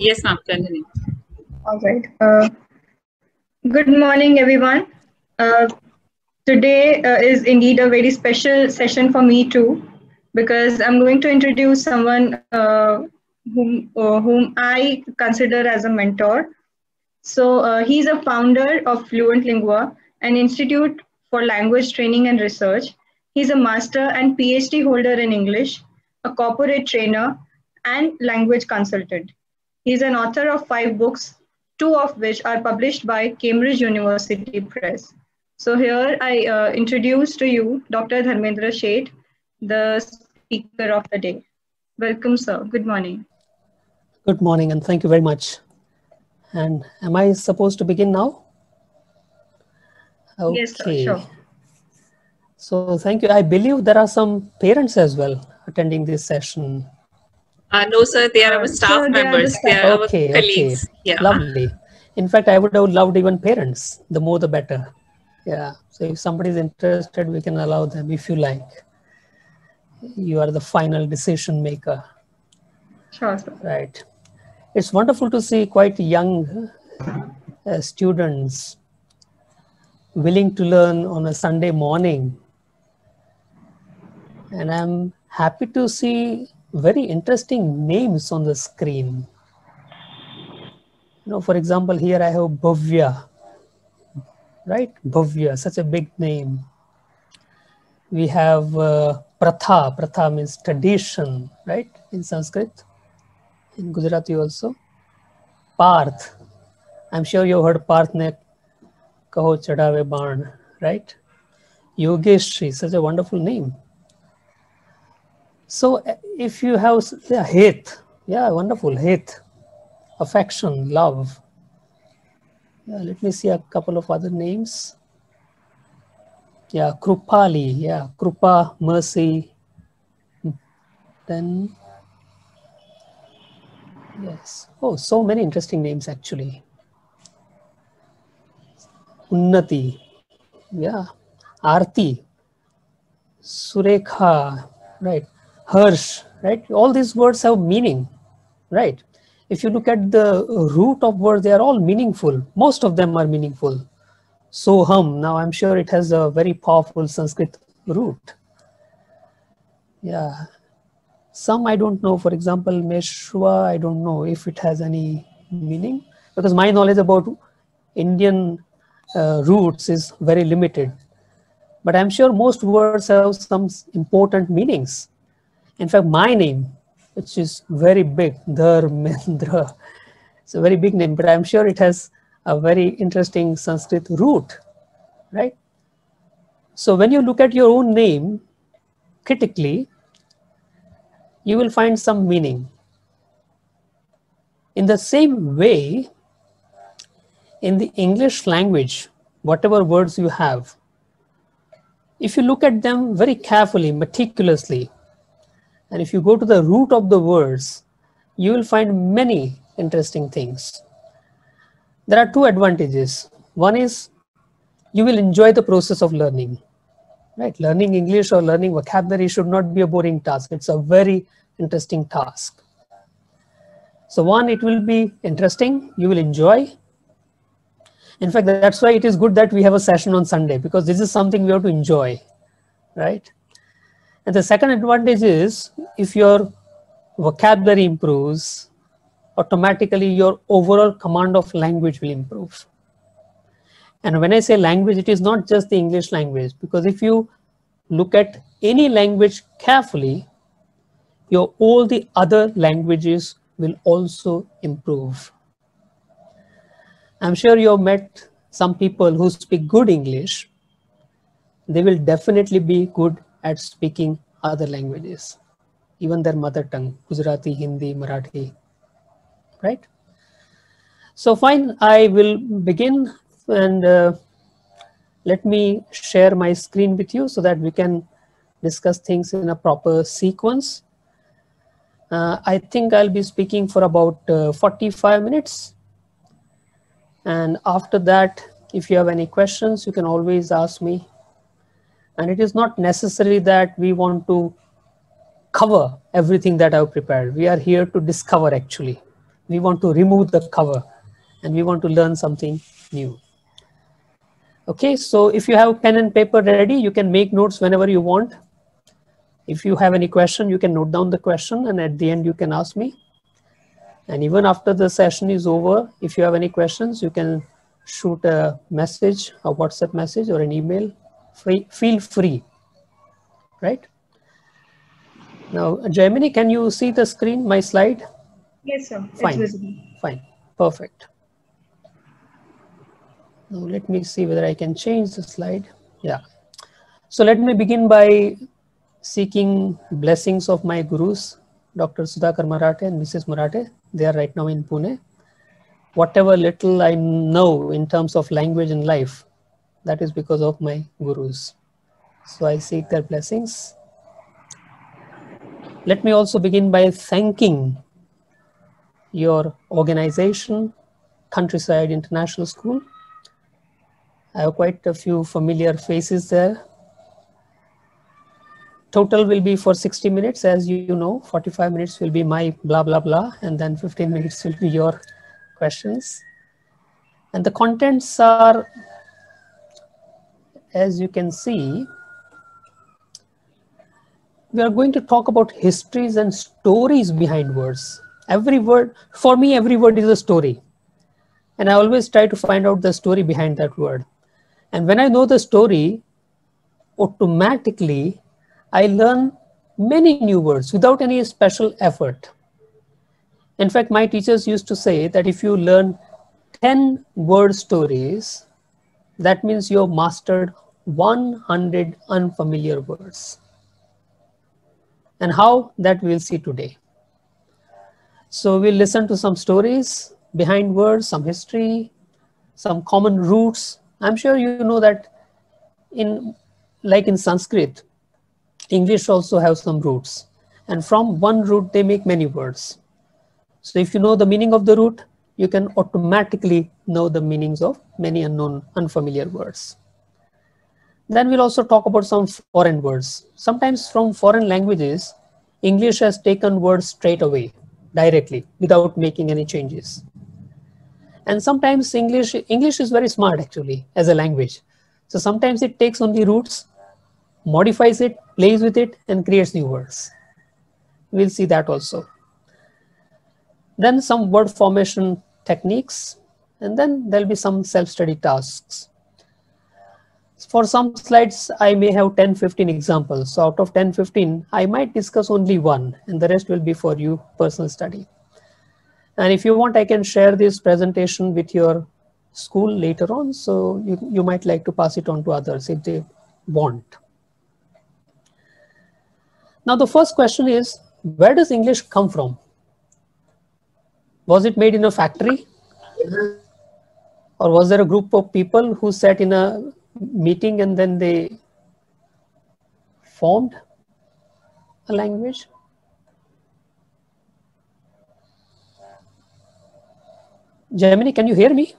Yes, ma'am. Continue. All right. Uh, good morning, everyone. Uh, today uh, is indeed a very special session for me too, because I'm going to introduce someone uh, whom uh, whom I consider as a mentor. So uh, he's a founder of Fluent Lingua, an institute for language training and research. He's a master and PhD holder in English, a corporate trainer, and language consultant. He's an author of five books, two of which are published by Cambridge University Press. So here I uh, introduce to you Dr. Dharmendra Sheth, the speaker of the day. Welcome, sir. Good morning. Good morning, and thank you very much. And am I supposed to begin now? Okay. Yes, sir, sure. So thank you. I believe there are some parents as well attending this session. Uh, no, sir, they are our staff members. They are, the okay, our colleagues. Okay. Yeah. Lovely. In fact, I would have loved even parents. The more, the better. Yeah. So if somebody is interested, we can allow them if you like. You are the final decision maker. Sure. Sir. Right. It's wonderful to see quite young uh, students willing to learn on a Sunday morning. And I'm happy to see very interesting names on the screen. You know, for example, here I have Bhavya, right? Bhavya, such a big name. We have uh, Pratha, Pratha means tradition, right? In Sanskrit, in Gujarati also. Parth, I'm sure you heard Parth ne kaho chadave baan, right? Yogeshri, such a wonderful name. So if you have yeah, hate, yeah, wonderful, hate, affection, love. Yeah, let me see a couple of other names. Yeah, Krupali, yeah, Krupa, mercy. Hmm, then, yes, oh, so many interesting names actually. Unnati, yeah, Arti, Surekha, right harsh, right? All these words have meaning, right? If you look at the root of words, they are all meaningful. Most of them are meaningful. Soham, now I'm sure it has a very powerful Sanskrit root. Yeah. Some I don't know. For example, Meshwa, I don't know if it has any meaning because my knowledge about Indian uh, roots is very limited. But I'm sure most words have some important meanings. In fact, my name, which is very big, Dharmendra, it's a very big name, but I'm sure it has a very interesting Sanskrit root, right? So when you look at your own name critically, you will find some meaning. In the same way, in the English language, whatever words you have, if you look at them very carefully, meticulously, and if you go to the root of the words, you will find many interesting things. There are two advantages. One is you will enjoy the process of learning. Right? Learning English or learning vocabulary should not be a boring task. It's a very interesting task. So one, it will be interesting. You will enjoy. In fact, that's why it is good that we have a session on Sunday because this is something we have to enjoy, right? And the second advantage is if your vocabulary improves, automatically your overall command of language will improve. And when I say language, it is not just the English language, because if you look at any language carefully, your all the other languages will also improve. I'm sure you have met some people who speak good English. They will definitely be good at speaking other languages, even their mother tongue, Gujarati, Hindi, Marathi, right? So fine, I will begin and uh, let me share my screen with you so that we can discuss things in a proper sequence. Uh, I think I'll be speaking for about uh, 45 minutes. And after that, if you have any questions, you can always ask me and it is not necessary that we want to cover everything that I've prepared. We are here to discover actually. we want to remove the cover and we want to learn something new. Okay, so if you have pen and paper ready, you can make notes whenever you want. If you have any question, you can note down the question and at the end you can ask me. And even after the session is over, if you have any questions, you can shoot a message, a WhatsApp message or an email. Feel free, right? Now, Gemini, can you see the screen, my slide? Yes, sir. Fine. Fine. Perfect. Now let me see whether I can change the slide. Yeah. So let me begin by seeking blessings of my gurus, Dr. Sudhakar Marathe and Mrs. Marathe. They are right now in Pune. Whatever little I know in terms of language and life, that is because of my gurus. So I seek their blessings. Let me also begin by thanking your organization, Countryside International School. I have quite a few familiar faces there. Total will be for 60 minutes, as you know, 45 minutes will be my blah, blah, blah, and then 15 minutes will be your questions. And the contents are, as you can see, we are going to talk about histories and stories behind words. Every word, for me, every word is a story. And I always try to find out the story behind that word. And when I know the story, automatically I learn many new words without any special effort. In fact, my teachers used to say that if you learn 10 word stories, that means you have mastered 100 unfamiliar words. And how that we'll see today. So we'll listen to some stories behind words, some history, some common roots. I'm sure you know that in like in Sanskrit, English also have some roots. And from one root, they make many words. So if you know the meaning of the root, you can automatically know the meanings of many unknown, unfamiliar words. Then we'll also talk about some foreign words. Sometimes from foreign languages, English has taken words straight away, directly, without making any changes. And sometimes English, English is very smart actually as a language. So sometimes it takes only roots, modifies it, plays with it, and creates new words. We'll see that also. Then some word formation techniques, and then there'll be some self-study tasks for some slides, I may have 10, 15 examples. So out of 10, 15, I might discuss only one and the rest will be for you personal study. And if you want, I can share this presentation with your school later on. So you, you might like to pass it on to others if they want. Now the first question is, where does English come from? Was it made in a factory? Or was there a group of people who sat in a meeting and then they formed a language. Gemini, can you hear me?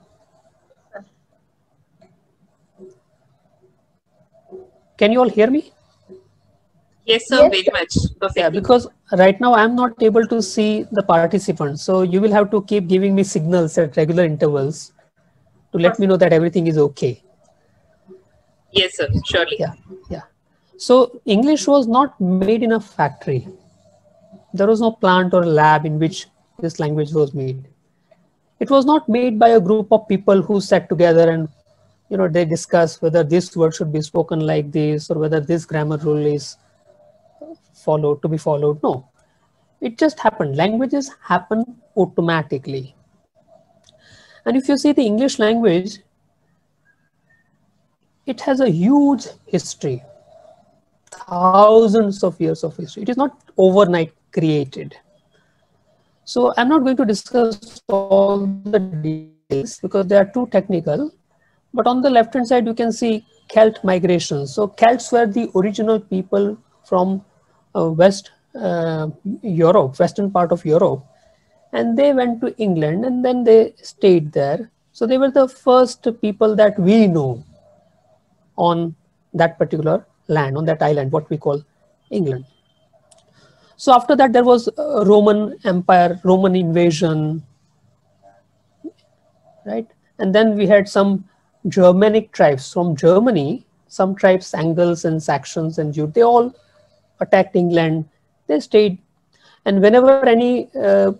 Can you all hear me? Yes, sir, yes. very much. Perfectly. Yeah, because right now I'm not able to see the participants. So you will have to keep giving me signals at regular intervals to let me know that everything is okay. Yes, sir, surely. Yeah, yeah. So English was not made in a factory. There was no plant or lab in which this language was made. It was not made by a group of people who sat together and you know they discuss whether this word should be spoken like this or whether this grammar rule is followed to be followed. No, it just happened. Languages happen automatically. And if you see the English language, it has a huge history, thousands of years of history. It is not overnight created. So I'm not going to discuss all the details because they are too technical. But on the left hand side, you can see Celt migrations So Celts were the original people from West uh, Europe, western part of Europe. And they went to England and then they stayed there. So they were the first people that we know on that particular land, on that island, what we call England. So after that, there was Roman Empire, Roman invasion, right? And then we had some Germanic tribes from Germany, some tribes, Angles and Saxons and Jutes, they all attacked England. They stayed. And whenever any uh,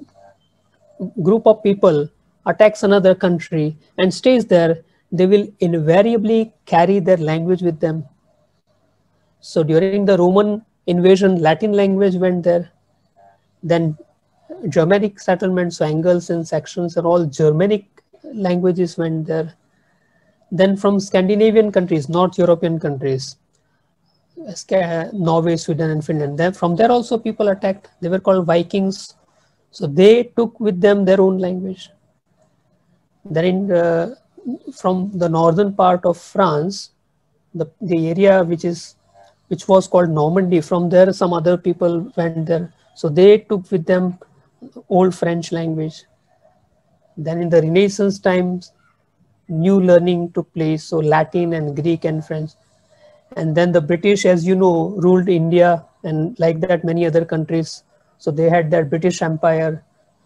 group of people attacks another country and stays there, they will invariably carry their language with them. So during the Roman invasion, Latin language went there. Then Germanic settlements, so Angles and Saxons are all Germanic languages went there. Then from Scandinavian countries, North European countries, Norway, Sweden, and Finland. Then from there also people attacked. They were called Vikings. So they took with them their own language. Then in, uh, from the northern part of France, the, the area which is which was called Normandy, from there some other people went there. So they took with them old French language. Then in the Renaissance times, new learning took place. So Latin and Greek and French. And then the British, as you know, ruled India and like that many other countries. So they had that British Empire.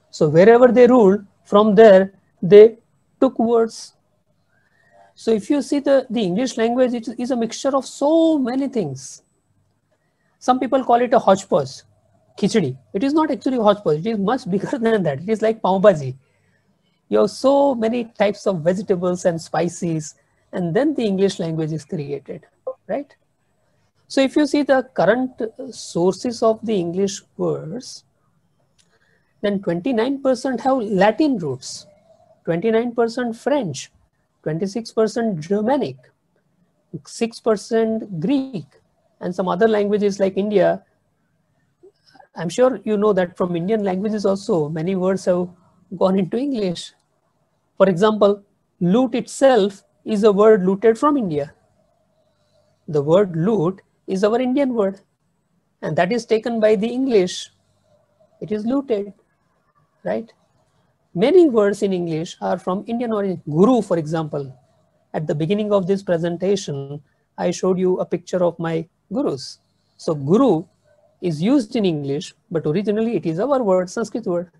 So wherever they ruled, from there, they took words. So if you see the, the English language, it is a mixture of so many things. Some people call it a hodgepodge, khichdi. It is not actually hodgepodge. It is much bigger than that. It is like pav bhaji. You have so many types of vegetables and spices, and then the English language is created, right? So if you see the current sources of the English words, then 29% have Latin roots, 29% French, 26% Germanic, 6% Greek, and some other languages like India. I'm sure you know that from Indian languages also, many words have gone into English. For example, loot itself is a word looted from India. The word loot is our Indian word and that is taken by the English. It is looted, right? Many words in English are from Indian origin. Guru, for example, at the beginning of this presentation, I showed you a picture of my gurus. So guru is used in English, but originally it is our word, Sanskrit word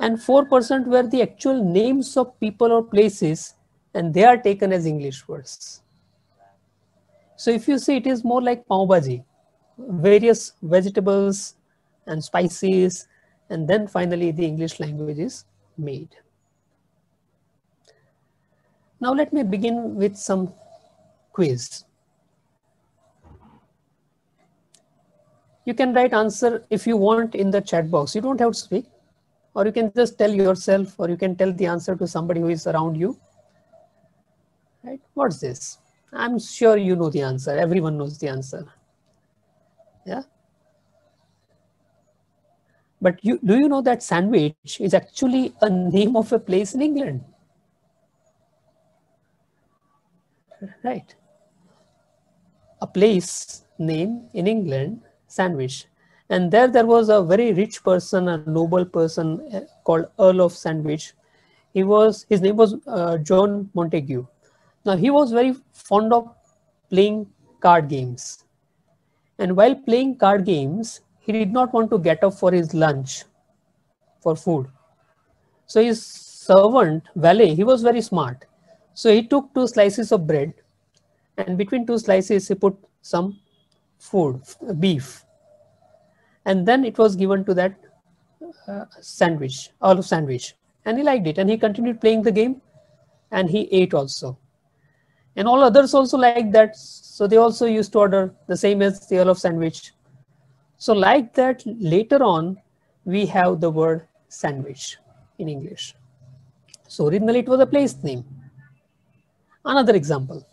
and 4% were the actual names of people or places and they are taken as English words. So if you see it is more like pav bhaji, various vegetables and spices and then finally the English language is made. Now let me begin with some quiz. You can write answer if you want in the chat box. You don't have to speak or you can just tell yourself or you can tell the answer to somebody who is around you right what's this i'm sure you know the answer. Everyone knows the answer. Yeah. But you do you know that sandwich is actually a name of a place in england? Right. A place name in england sandwich. And there, there was a very rich person, a noble person eh, called Earl of Sandwich. He was, his name was uh, John Montagu. Now, he was very fond of playing card games. And while playing card games, he did not want to get up for his lunch, for food. So his servant, valet, he was very smart. So he took two slices of bread and between two slices, he put some food, beef and then it was given to that uh, sandwich, Earl of Sandwich. And he liked it and he continued playing the game and he ate also. And all others also like that. So they also used to order the same as the Earl of Sandwich. So like that, later on, we have the word sandwich in English. So originally it was a place name. Another example.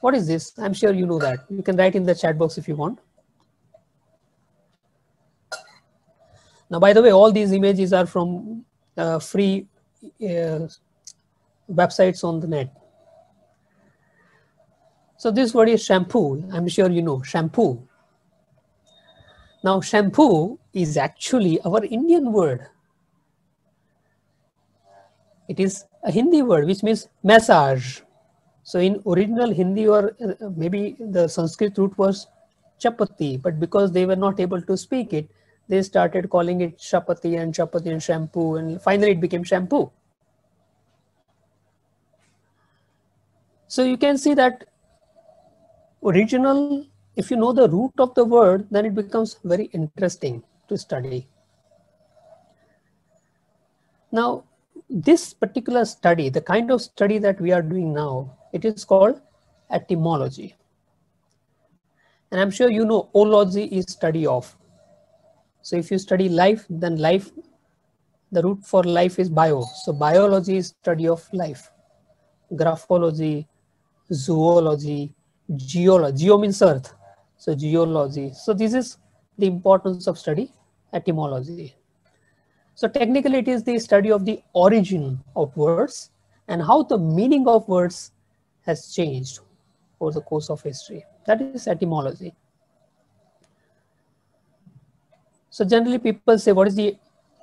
What is this? I'm sure you know that. You can write in the chat box if you want. Now, by the way, all these images are from uh, free uh, websites on the net. So this word is shampoo. I'm sure you know shampoo. Now, shampoo is actually our Indian word. It is a Hindi word which means massage. So in original Hindi or uh, maybe the Sanskrit root was chapati, but because they were not able to speak it, they started calling it chapati and chapati and shampoo and finally it became shampoo. So you can see that original, if you know the root of the word, then it becomes very interesting to study. Now, this particular study, the kind of study that we are doing now, it is called etymology. And I'm sure you know ology is study of. So if you study life, then life, the root for life is bio. So biology is study of life. Graphology, zoology, geology. Geo means earth. So geology. So this is the importance of study etymology. So technically it is the study of the origin of words and how the meaning of words has changed over the course of history. That is etymology. So generally people say, what is the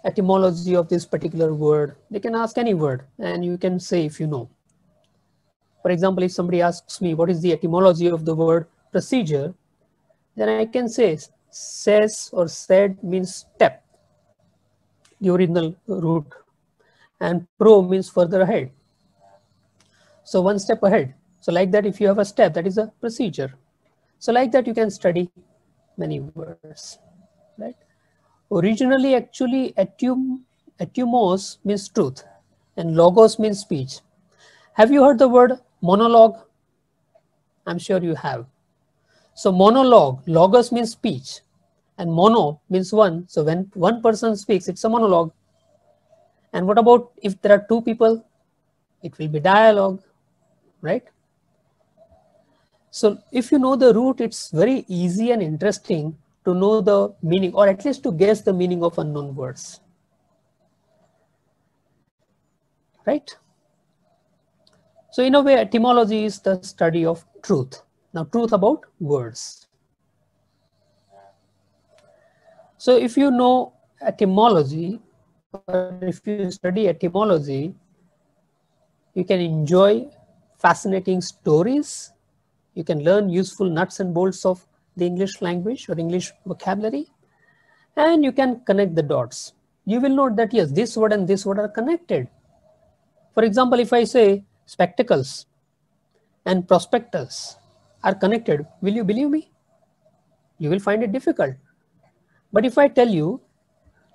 etymology of this particular word? They can ask any word and you can say if you know. For example, if somebody asks me, what is the etymology of the word procedure? Then I can say says or said means step, the original root. And pro means further ahead. So one step ahead. So like that, if you have a step, that is a procedure. So like that, you can study many words, right? Originally, actually, etym, etymos means truth and logos means speech. Have you heard the word monologue? I'm sure you have. So monologue, logos means speech and mono means one. So when one person speaks, it's a monologue. And what about if there are two people? It will be dialogue, right? So if you know the root, it's very easy and interesting to know the meaning or at least to guess the meaning of unknown words. Right? So in a way, etymology is the study of truth. Now truth about words. So if you know etymology, or if you study etymology, you can enjoy fascinating stories you can learn useful nuts and bolts of the English language or English vocabulary, and you can connect the dots. You will note that yes, this word and this word are connected. For example, if I say spectacles and prospectors are connected, will you believe me? You will find it difficult. But if I tell you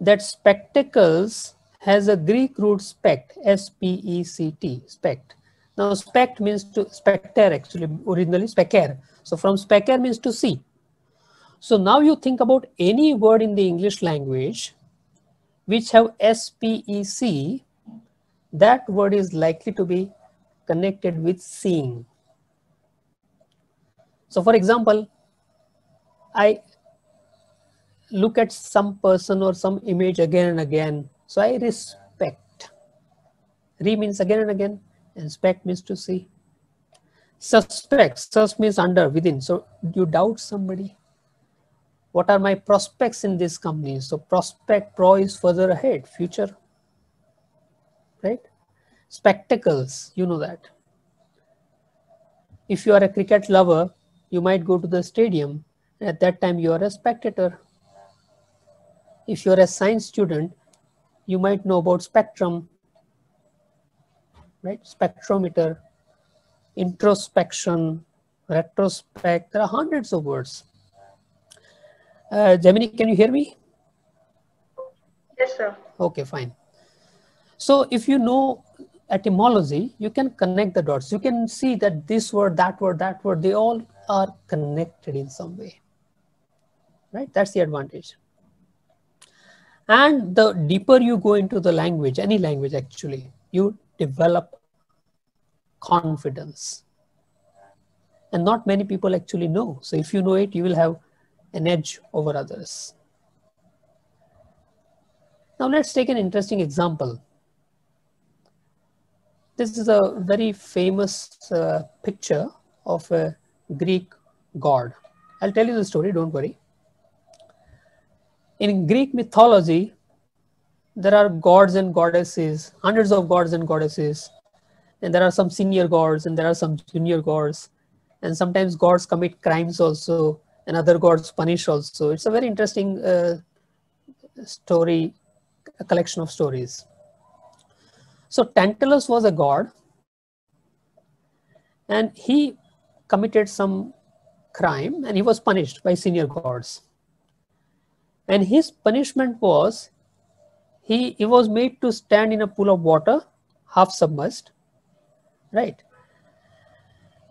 that spectacles has a Greek root spect, S-P-E-C-T, spect, now spect means to specter actually originally specer. So from specer means to see. So now you think about any word in the English language which have SPEC, that word is likely to be connected with seeing. So for example, I look at some person or some image again and again. So I respect. Re means again and again. Inspect means to see. Suspect, sus means under, within. So you doubt somebody. What are my prospects in this company? So prospect, pro is further ahead, future. Right? Spectacles, you know that. If you are a cricket lover, you might go to the stadium. At that time, you are a spectator. If you're a science student, you might know about spectrum, right? Spectrometer, introspection, retrospect. There are hundreds of words. Uh, Gemini, can you hear me? Yes, sir. Okay, fine. So if you know etymology, you can connect the dots. You can see that this word, that word, that word, they all are connected in some way. Right? That's the advantage. And the deeper you go into the language, any language actually, you develop confidence. And not many people actually know. So if you know it, you will have an edge over others. Now let's take an interesting example. This is a very famous uh, picture of a Greek god. I'll tell you the story, don't worry. In Greek mythology, there are gods and goddesses, hundreds of gods and goddesses, and there are some senior gods and there are some junior gods, and sometimes gods commit crimes also, and other gods punish also. It's a very interesting uh, story, a collection of stories. So Tantalus was a god and he committed some crime and he was punished by senior gods. And his punishment was he, he was made to stand in a pool of water, half submerged, right?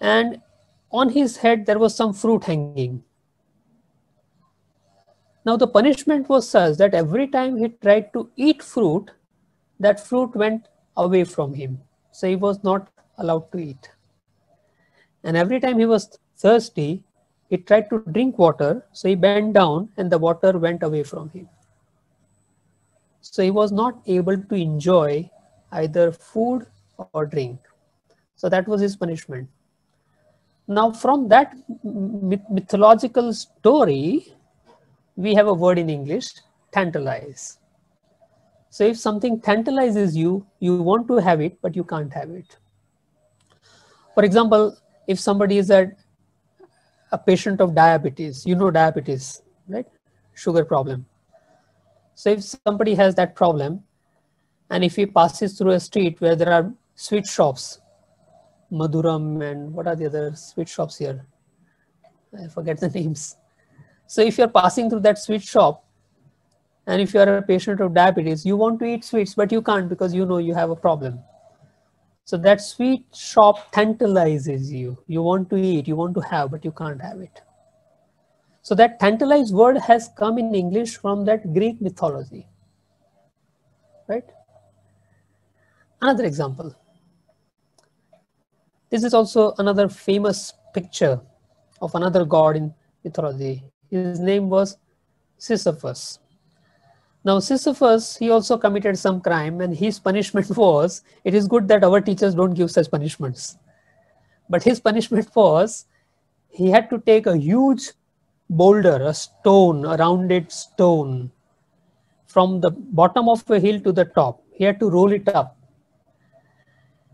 And on his head there was some fruit hanging. Now the punishment was such that every time he tried to eat fruit, that fruit went away from him. So he was not allowed to eat. And every time he was thirsty, he tried to drink water. So he bent down and the water went away from him. So he was not able to enjoy either food or drink. So that was his punishment. Now, from that myth mythological story, we have a word in English, tantalize. So if something tantalizes you, you want to have it, but you can't have it. For example, if somebody is a, a patient of diabetes, you know diabetes, right? Sugar problem. So if somebody has that problem, and if he passes through a street where there are sweet shops, Madhuram and what are the other sweet shops here? I forget the names. So if you're passing through that sweet shop, and if you're a patient of diabetes, you want to eat sweets, but you can't because you know you have a problem. So that sweet shop tantalizes you. You want to eat, you want to have, but you can't have it. So that tantalized word has come in English from that Greek mythology. Right? Another example. This is also another famous picture of another god in mythology. His name was Sisyphus. Now Sisyphus, he also committed some crime and his punishment was, it is good that our teachers don't give such punishments. But his punishment was, he had to take a huge boulder, a stone, a rounded stone, from the bottom of a hill to the top. He had to roll it up.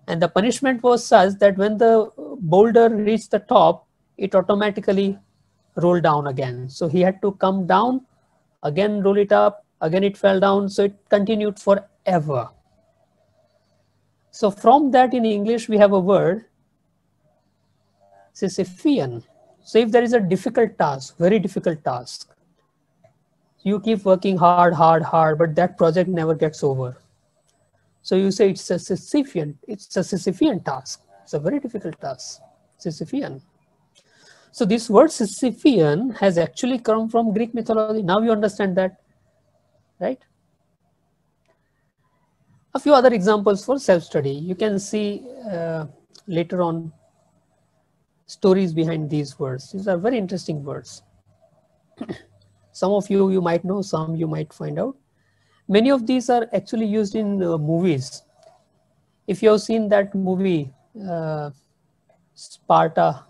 And the punishment was such that when the boulder reached the top, it automatically rolled down again. So he had to come down, again roll it up, again it fell down. So it continued forever. So from that in English, we have a word, Sisyphean. So if there is a difficult task, very difficult task, you keep working hard, hard, hard, but that project never gets over. So you say it's a Sisyphean, it's a Sisyphean task. It's a very difficult task, Sisyphean. So this word Sisyphean has actually come from Greek mythology. Now you understand that, right? A few other examples for self-study. You can see uh, later on stories behind these words. These are very interesting words. some of you, you might know, some you might find out. Many of these are actually used in uh, movies. If you have seen that movie, uh, Sparta,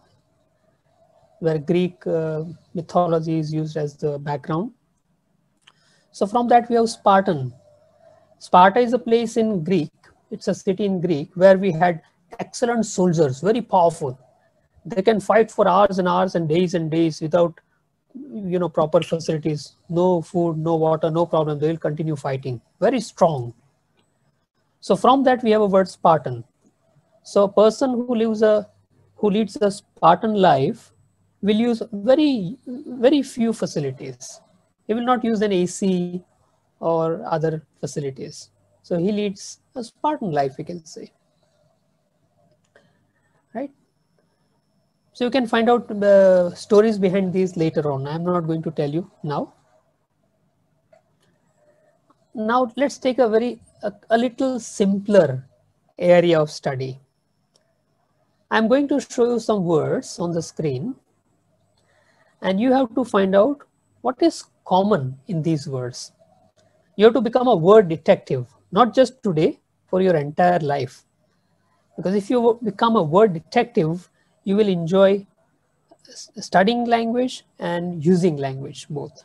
where Greek uh, mythology is used as the background. So from that we have Spartan. Sparta is a place in Greek. It's a city in Greek where we had excellent soldiers, very powerful. They can fight for hours and hours and days and days without you know proper facilities. No food no water no problem. They will continue fighting. Very strong. So from that we have a word spartan. So a person who lives a who leads a spartan life will use very very few facilities he will not use an ac or other facilities so he leads a spartan life we can say right so you can find out the stories behind these later on. I'm not going to tell you now. Now let's take a very, a, a little simpler area of study. I'm going to show you some words on the screen and you have to find out what is common in these words. You have to become a word detective, not just today, for your entire life. Because if you become a word detective, you will enjoy studying language and using language both.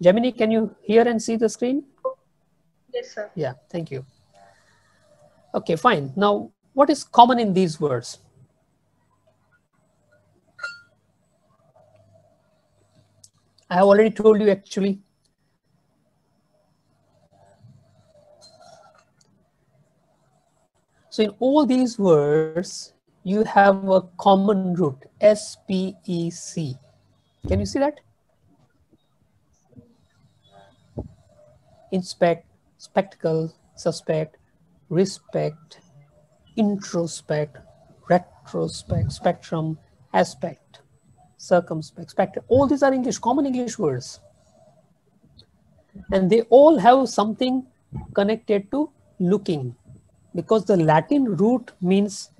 Gemini, can you hear and see the screen? Yes, sir. Yeah, thank you. Okay, fine. Now, what is common in these words? I have already told you actually. So in all these words, you have a common root, S-P-E-C. Can you see that? Inspect, spectacle, suspect, respect, introspect, retrospect, spectrum, aspect circumspect. All these are English, common English words. And they all have something connected to looking because the Latin root means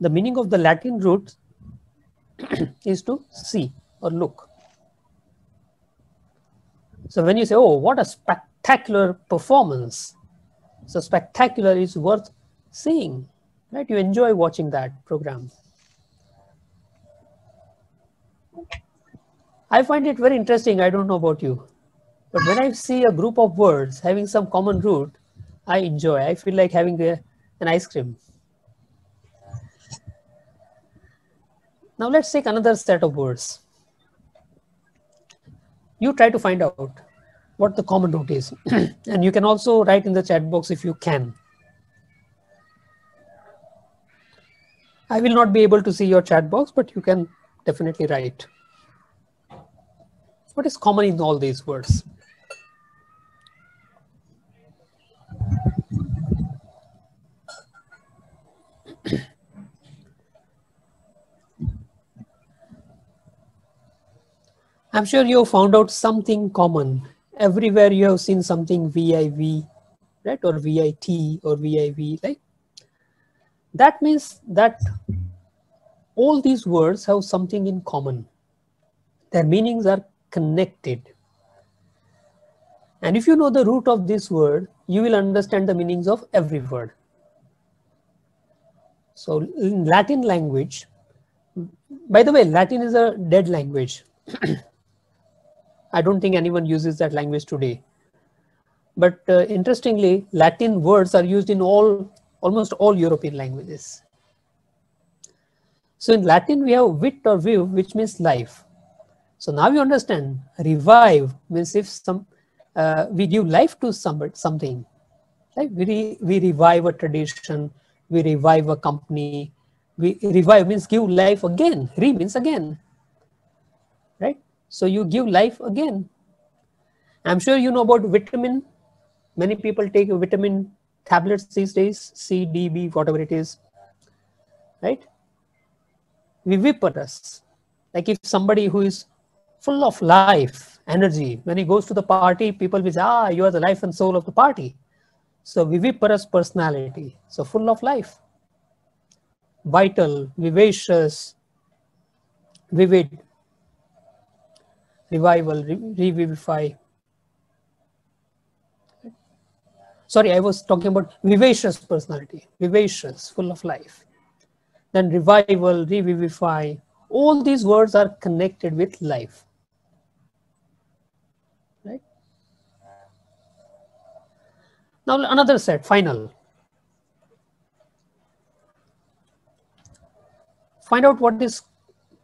the meaning of the Latin root is to see or look. So when you say, oh, what a spectacular performance. So spectacular is worth seeing, right? You enjoy watching that program. I find it very interesting. I don't know about you. But when I see a group of words having some common root, I enjoy. I feel like having a, an ice cream. Now let's take another set of words. You try to find out what the common root is. and you can also write in the chat box if you can. I will not be able to see your chat box, but you can definitely write. What is common in all these words? I'm sure you have found out something common. Everywhere you have seen something VIV, right? Or VIT or VIV, right? That means that all these words have something in common. Their meanings are connected. And if you know the root of this word, you will understand the meanings of every word. So in Latin language, by the way, Latin is a dead language. I don't think anyone uses that language today. But uh, interestingly, Latin words are used in all almost all European languages. So in Latin, we have vit or viv, which means life. So now you understand, revive means if some uh, we give life to some, something, like we, re, we revive a tradition, we revive a company, we revive means give life again, re means again. Right? So you give life again. I'm sure you know about vitamin. Many people take vitamin tablets these days, C, D, B, whatever it is, right? Viviparous. Like if somebody who is full of life, energy, when he goes to the party, people will say, ah, you are the life and soul of the party. So viviparous personality, so full of life. Vital, vivacious, vivid, revival, revivify. Sorry, I was talking about vivacious personality, vivacious, full of life. Then revival, revivify, all these words are connected with life. Right? Now another set, final. Find out what is,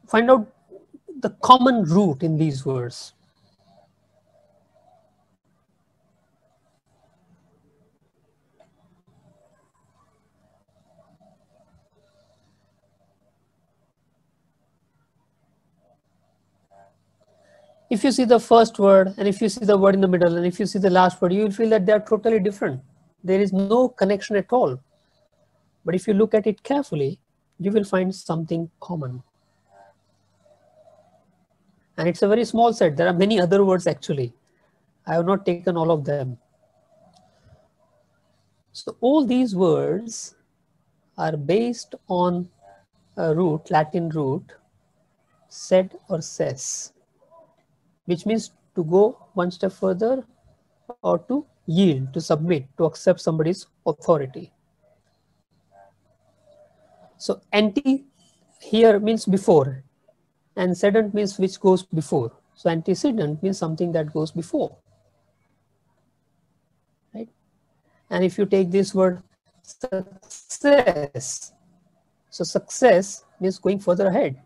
find out the common root in these words. If you see the first word and if you see the word in the middle and if you see the last word, you will feel that they are totally different. There is no connection at all. But if you look at it carefully, you will find something common and it's a very small set. There are many other words actually. I have not taken all of them. So all these words are based on a root, Latin root, sed or ses, which means to go one step further or to yield, to submit, to accept somebody's authority. So ante here means before, Antecedent means which goes before. So antecedent means something that goes before. Right? And if you take this word success, so success means going further ahead.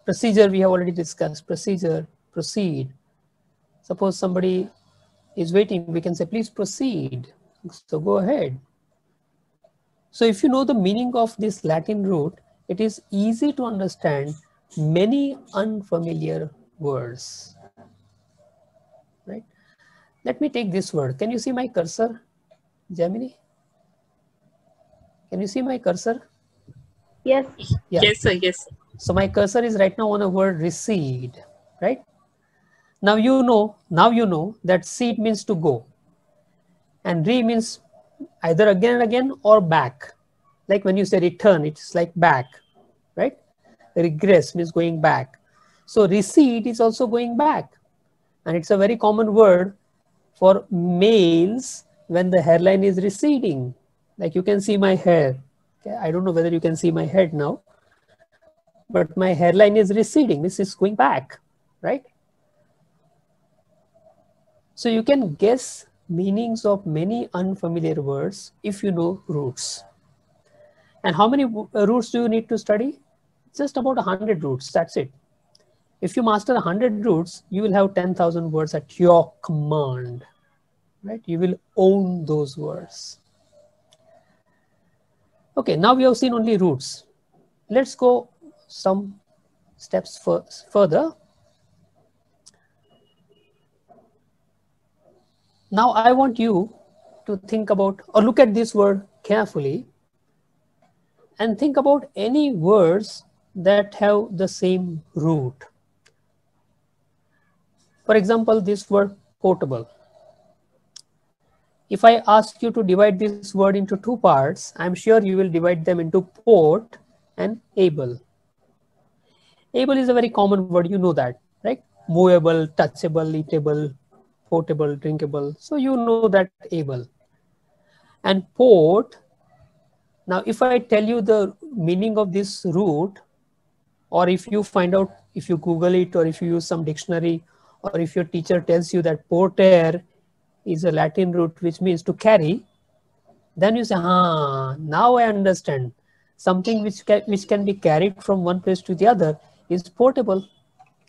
Right? Procedure we have already discussed. Procedure, proceed. Suppose somebody is waiting, we can say, please proceed. So go ahead. So if you know the meaning of this Latin root, it is easy to understand many unfamiliar words. Right? Let me take this word. Can you see my cursor, Gemini? Can you see my cursor? Yes. Yeah. Yes, sir. Yes. So my cursor is right now on the word recede, right? Now you know, now you know that cede means to go. And re means either again and again or back. Like when you say return, it's like back, right? Regress means going back. So recede is also going back. And it's a very common word for males when the hairline is receding. Like you can see my hair. Okay? I don't know whether you can see my head now, but my hairline is receding. This is going back, right? So you can guess meanings of many unfamiliar words if you know roots. And how many uh, roots do you need to study? Just about 100 roots, that's it. If you master 100 roots, you will have 10,000 words at your command, right? You will own those words. Okay, now we have seen only roots. Let's go some steps further. Now I want you to think about or look at this word carefully and think about any words that have the same root. For example, this word portable. If I ask you to divide this word into two parts, I'm sure you will divide them into port and able. Able is a very common word, you know that, right? Movable, touchable, eatable, portable, drinkable. So you know that able. And port, now if I tell you the meaning of this root, or if you find out, if you Google it, or if you use some dictionary, or if your teacher tells you that porter is a Latin root which means to carry, then you say, ah, now I understand. Something which can, which can be carried from one place to the other is portable.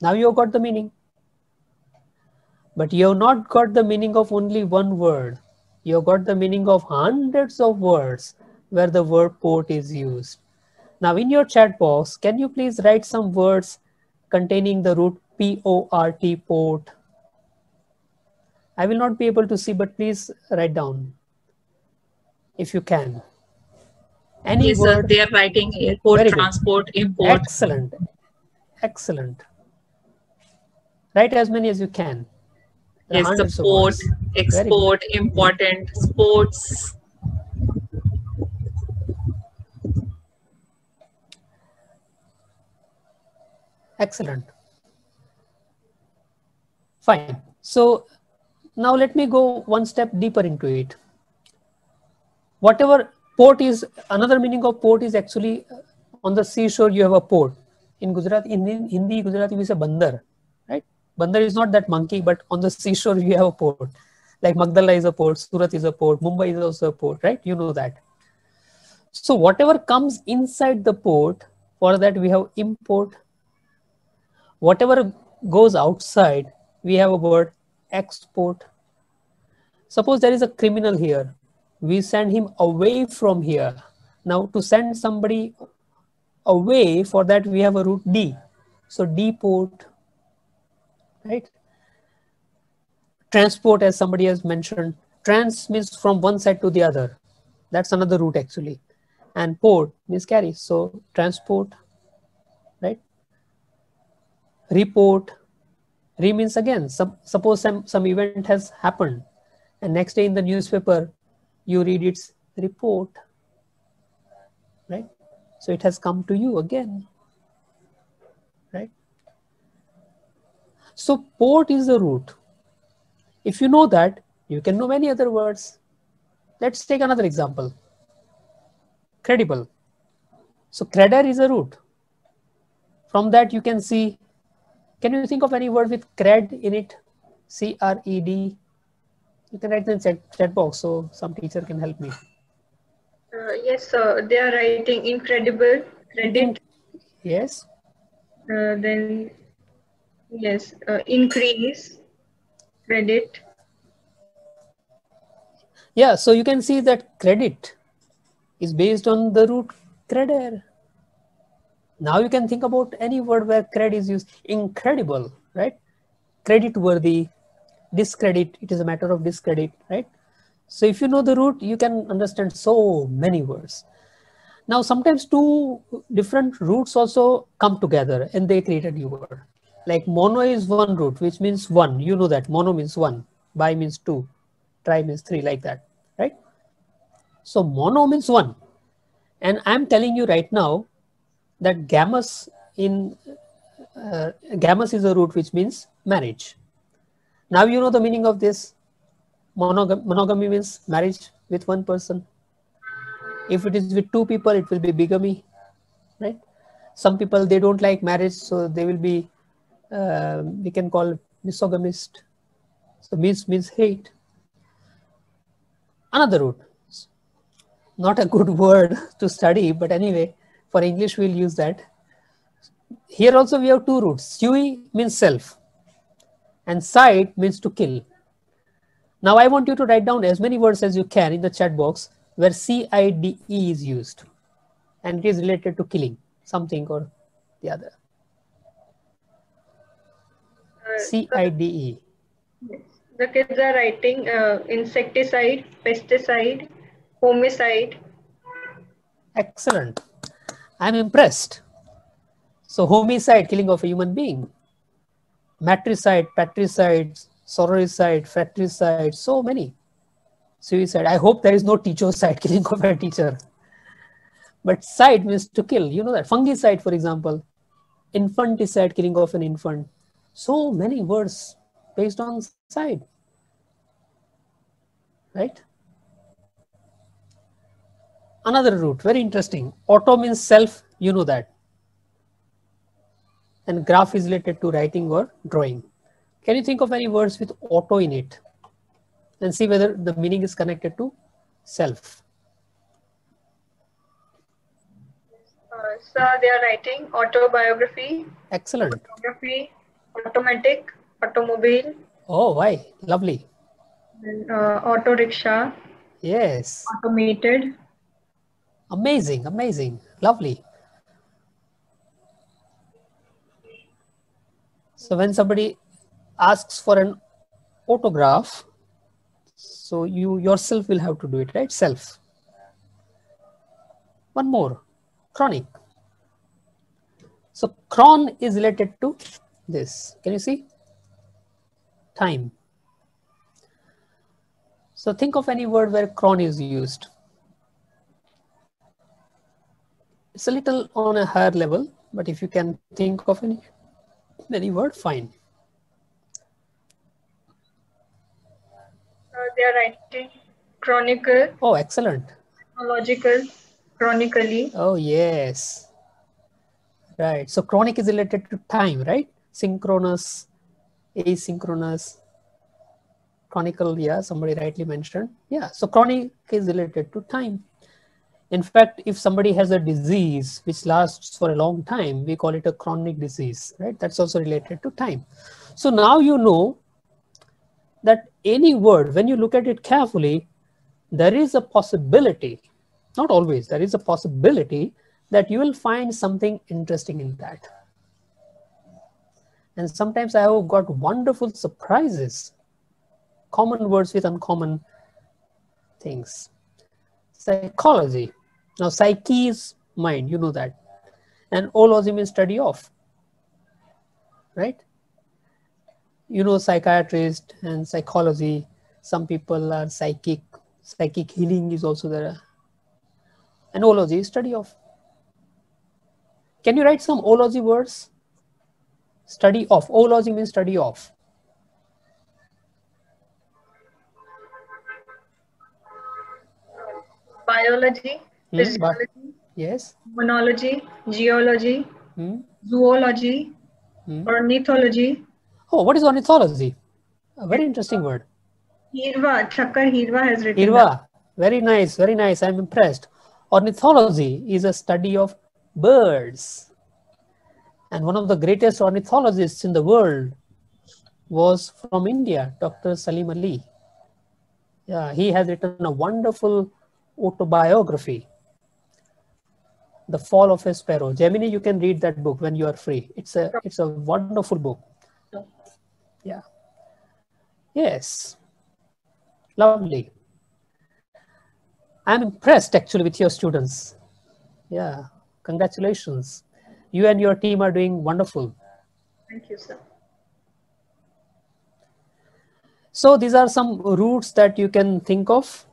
Now you have got the meaning. But you have not got the meaning of only one word. You have got the meaning of hundreds of words where the word port is used. Now in your chat box, can you please write some words containing the root P-O-R-T port? I will not be able to see, but please write down if you can. Any yes, word. Sir, they are writing airport, transport, import. Excellent. Excellent. Write as many as you can. Yes, support, export, important, sports. Excellent. Fine. So now let me go one step deeper into it. Whatever port is, another meaning of port is actually on the seashore you have a port. In Gujarat, in Hindi, Gujarati we say bandar. Right? Bandar is not that monkey, but on the seashore you have a port. Like Magdala is a port, Surat is a port, Mumbai is also a port, right? You know that. So whatever comes inside the port, for that we have import. Whatever goes outside, we have a word export. Suppose there is a criminal here. We send him away from here. Now to send somebody away, for that we have a root D. So D port, right? Transport, as somebody has mentioned, trans means from one side to the other. That's another route actually. And port means carry. So transport, right? Report, re means again, some, suppose some, some event has happened and next day in the newspaper, you read its report, right? So it has come to you again, right? So port is the root. If you know that, you can know many other words. Let's take another example. Credible. So creder is a root. From that you can see, can you think of any word with cred in it? C-R-E-D. You can write in chat box so some teacher can help me. Uh, yes, sir. They are writing incredible, credit. Yes. Uh, then Yes, uh, increase credit. Yeah, so you can see that credit is based on the root creder. Now you can think about any word where cred is used. Incredible, right? Credit worthy, discredit, it is a matter of discredit, right? So if you know the root, you can understand so many words. Now, sometimes two different roots also come together and they create a new word. Like mono is one root, which means one. You know that mono means one, bi means two, tri means three, like that, right? So mono means one. And I'm telling you right now that gamos in uh, gamos is a root which means marriage. Now you know the meaning of this. Monogam monogamy means marriage with one person. If it is with two people, it will be bigamy, right? Some people they don't like marriage, so they will be uh, we can call misogamist. So means means hate. Another root, not a good word to study, but anyway, for English we'll use that. Here also we have two roots. Sui means self, and cide means to kill. Now I want you to write down as many words as you can in the chat box where CIDE is used and it is related to killing something or the other. Uh, CIDE. Yes. The kids are writing uh, insecticide, pesticide, homicide. Excellent. I'm impressed. So homicide, killing of a human being. Matricide, patricide, sororicide, fratricide, so many. Suicide. I hope there is no teacher side, killing of a teacher. But cide means to kill. You know that. Fungicide, for example. Infanticide, killing of an infant. So many words based on cide. Right? Another root, very interesting. Auto means self, you know that. And graph is related to writing or drawing. Can you think of any words with auto in it? And see whether the meaning is connected to self. Uh, so they are writing autobiography. Excellent. Autobiography, automatic, automobile. Oh, why? Lovely. uh, auto rickshaw. Yes. Automated. Amazing, amazing, lovely. So when somebody asks for an autograph, so you yourself will have to do it, right? Self. One more, chronic. So chron is related to this. Can you see? Time. So think of any word where chron is used. It's a little on a higher level, but if you can think of any, any word, fine. Uh, they are writing chronicle. Oh, excellent. Chronological, chronically. Oh, yes. Right. So chronic is related to time, right? Synchronous, asynchronous, chronicle. Yeah, somebody rightly mentioned. Yeah. So chronic is related to time. In fact, if somebody has a disease which lasts for a long time, we call it a chronic disease, right? That's also related to time. So now you know that any word, when you look at it carefully, there is a possibility, not always, there is a possibility that you will find something interesting in that. And sometimes I have got wonderful surprises, common words with uncommon things. Psychology now, psyche is mind, you know that. And ology means study of, right? You know, psychiatrist and psychology, some people are psychic, psychic healing is also there. And ology study of. Can you write some ology words? Study of. Ology means study of. Biology. Physiology, yes. Monology, geology, hmm? zoology, Hmm? ornithology. Oh, what is ornithology? A very interesting word. Hirva, Chakkar Hirva has written. Hirva, very nice, very nice. I'm impressed. Ornithology is a study of birds. And one of the greatest ornithologists in the world was from India, Dr. Salim Ali. Yeah, he has written a wonderful autobiography The Fall of a Sparrow. Gemini, you can read that book when you are free. It's a it's a wonderful book. Yeah. Yes. Lovely. I'm impressed actually with your students. Yeah. Congratulations. You and your team are doing wonderful. Thank you, sir. So these are some roots that you can think of.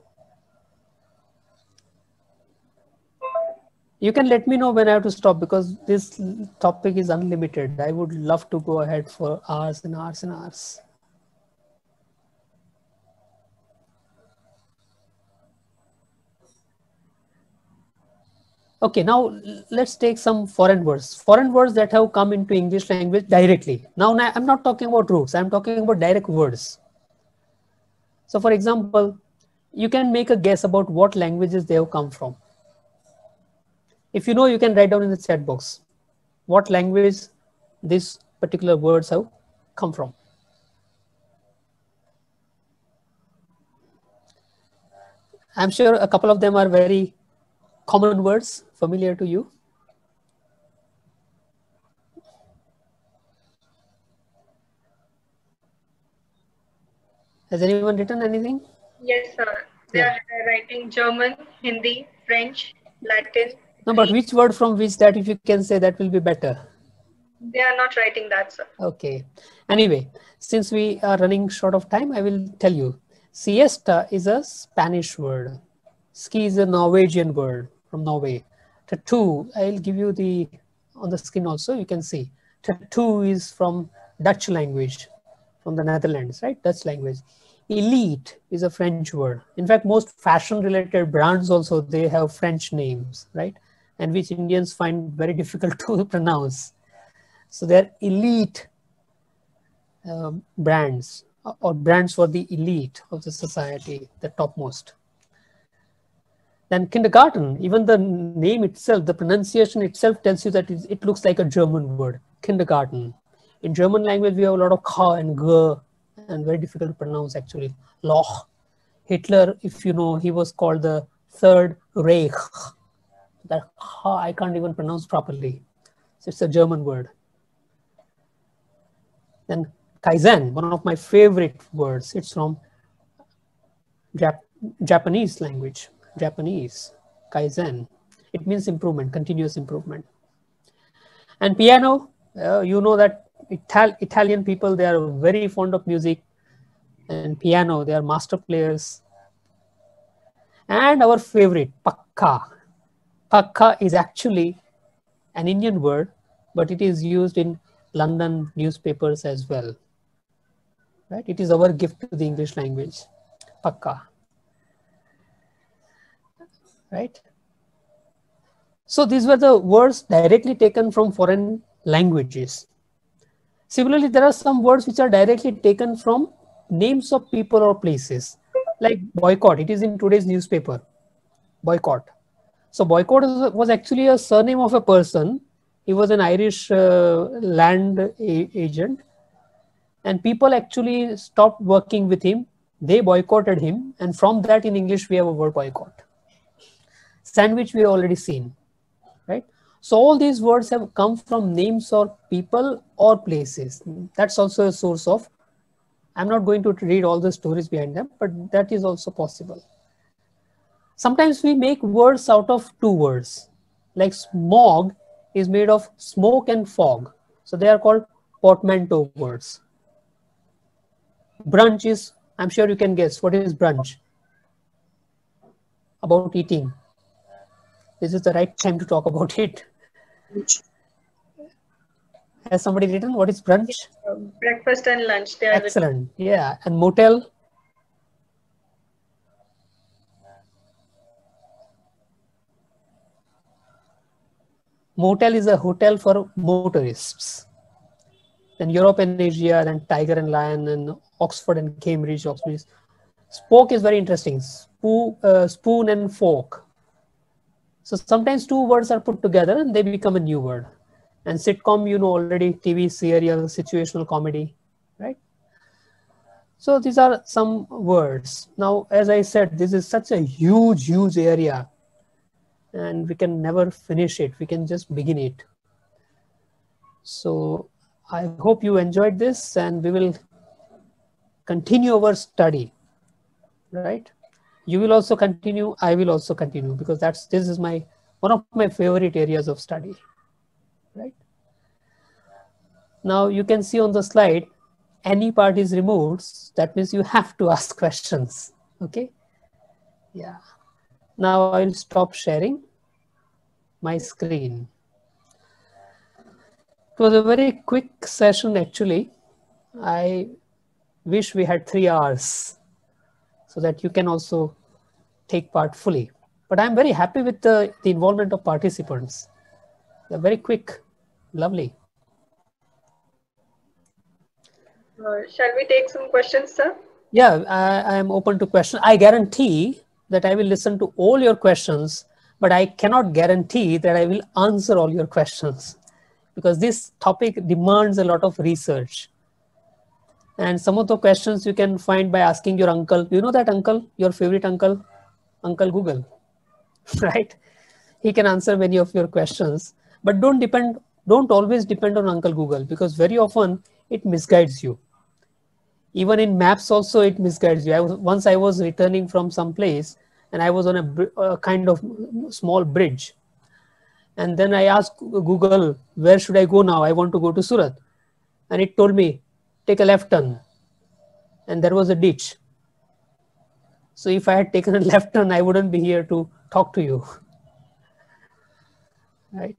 You can let me know when I have to stop because this topic is unlimited. I would love to go ahead for hours and hours and hours. Okay, now let's take some foreign words. Foreign words that have come into English language directly. Now, I'm not talking about roots. I'm talking about direct words. So for example, you can make a guess about what languages they have come from. If you know, you can write down in the chat box what language these particular words have come from. I'm sure a couple of them are very common words familiar to you. Has anyone written anything? Yes, sir. They yeah. are writing German, Hindi, French, Latin. No, but which word from which that if you can say that will be better? They are not writing that, sir. Okay. Anyway, since we are running short of time, I will tell you. Siesta is a Spanish word. Ski is a Norwegian word from Norway. Tattoo, I'll give you the, on the screen also, you can see. Tattoo is from Dutch language from the Netherlands, right? Dutch language. Elite is a French word. In fact, most fashion related brands also, they have French names, right? And which Indians find very difficult to pronounce. So they're elite um, brands or brands for the elite of the society, the topmost. Then kindergarten, even the name itself, the pronunciation itself tells you that it looks like a German word, kindergarten. In German language, we have a lot of ka and g and very difficult to pronounce actually. Loch. Hitler, if you know, he was called the Third Reich. That ha I can't even pronounce properly. So it's a German word. Then Kaizen, one of my favorite words. It's from Jap Japanese language, Japanese, Kaizen. It means improvement, continuous improvement. And piano, uh, you know that Ital Italian people, they are very fond of music and piano. They are master players. And our favorite, pakka. Pakka is actually an Indian word, but it is used in London newspapers as well. Right? It is our gift to the English language, pakka. Right? So these were the words directly taken from foreign languages. Similarly, there are some words which are directly taken from names of people or places, like boycott. It is in today's newspaper, boycott. So boycott was actually a surname of a person. He was an Irish uh, land agent. And people actually stopped working with him. They boycotted him. And from that in English, we have a word boycott. Sandwich we have already seen, right? So all these words have come from names or people or places. That's also a source of, I'm not going to read all the stories behind them, but that is also possible. Sometimes we make words out of two words. Like smog is made of smoke and fog. So they are called portmanteau words. Brunch is, I'm sure you can guess, what is brunch? About eating this is the right time to talk about it. Has somebody written what is brunch? breakfast and lunch. they are Excellent. Yeah. And motel? Motel is a hotel for motorists. Then Europe and Asia, then Tiger and Lion, and Oxford and Cambridge, Oxford. Spork is very interesting. Spoon, uh, spoon and fork. So sometimes two words are put together and they become a new word. And sitcom, you know already, TV serial, situational comedy, right? So these are some words. Now, as I said, this is such a huge, huge area. And we can never finish it. We can just begin it. So I hope you enjoyed this and we will continue our study, right? You will also continue, I will also continue because that's, this is my, one of my favorite areas of study, right? Now you can see on the slide, any part is removed. That means you have to ask questions, okay? Yeah. Now I'll stop sharing my screen. It was a very quick session actually. I wish we had three hours so that you can also take part fully. But I'm very happy with the, the involvement of participants. They're very quick, lovely. Uh, shall we take some questions, sir? Yeah, I, I am open to questions. I guarantee that I will listen to all your questions but I cannot guarantee that I will answer all your questions because this topic demands a lot of research. And some of the questions you can find by asking your uncle. You know that uncle, your favorite uncle, Uncle Google, right? He can answer many of your questions, but don't depend, don't always depend on Uncle Google because very often it misguides you. Even in maps also it misguides you. I was, once I was returning from some place and I was on a, a kind of small bridge. And then I asked Google, where should I go now? I want to go to Surat. And it told me, take a left turn. And there was a ditch. So if I had taken a left turn, I wouldn't be here to talk to you. right.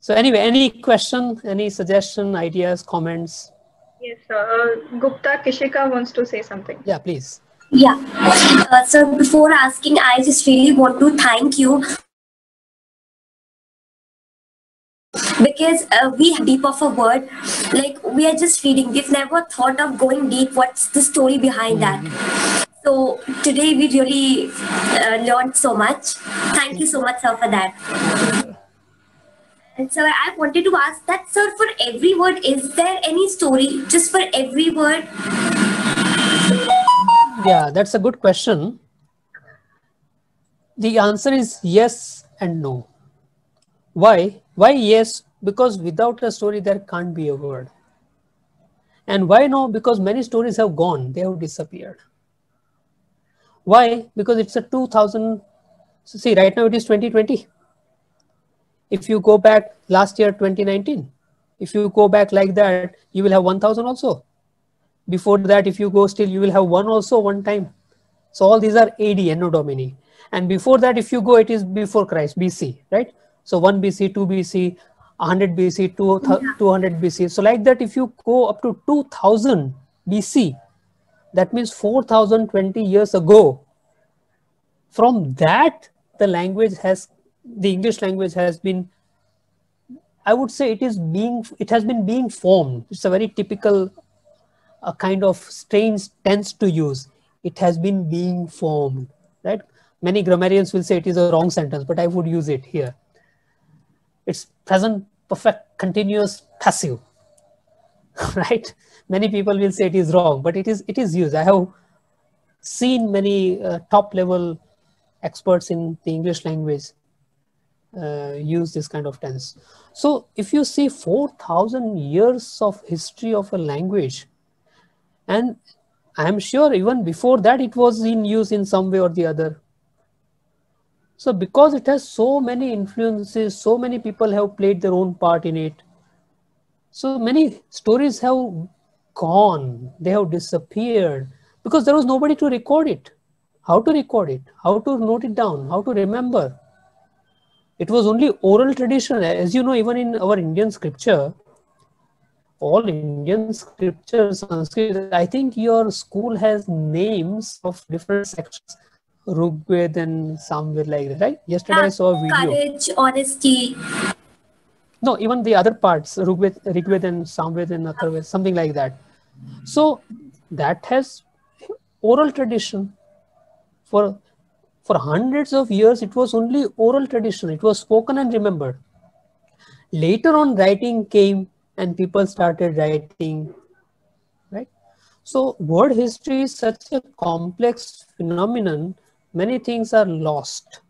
So anyway, any question, any suggestion, ideas, comments? Yes, uh, Gupta Kishika wants to say something. Yeah, please. Yeah. Uh, so before asking, I just really want to thank you. Because uh, we have deep of a word. Like we are just reading. We've never thought of going deep. What's the story behind that? So today we really uh, learned so much. Thank you so much sir for that and so i wanted to ask that sir for every word is there any story just for every word yeah, that's a good question. The answer is yes and no. Why? Why yes? Because without a story, there can't be a word. And why no? Because many stories have gone, they have disappeared. Why? Because it's a 2000. So see, right now it is 2020. If you go back last year, 2019, if you go back like that, you will have 1000 also. Before that if you go still you will have one also one time. So all these are ad anno domini. And before that if you go it is before christ bc right? So 1 bc 2 bc 100 bc 200 bc so like that if you go up to 2000 bc that means 4020 years ago from that the language has the english language has been i would say it is being it has been being formed it's a very typical a kind of strange tense to use. It has been being formed, right? Many grammarians will say it is a wrong sentence, but I would use it here. It's present perfect continuous passive, right? Many people will say it is wrong, but it is it is used. I have seen many uh, top level experts in the English language uh, use this kind of tense. So if you see 4,000 years of history of a language, and i'm sure even before that it was in use in some way or the other. So because it has so many influences so many people have played their own part in it. So many stories have gone they have disappeared because there was nobody to record it. How to record it? How to note it down? How to remember it was only oral tradition as you know even in our indian scripture all Indian scriptures, Sanskrit, I think your school has names of different sections. Rigved and somewhere like that, right? Yesterday yeah, I saw a video. Courage, honesty. No, even the other parts, Rigved, Rigved and Samved and Atharved, something like that. So that has oral tradition. For for hundreds of years, it was only oral tradition. It was spoken and remembered. Later on, writing came and people started writing right so word history is such a complex phenomenon many things are lost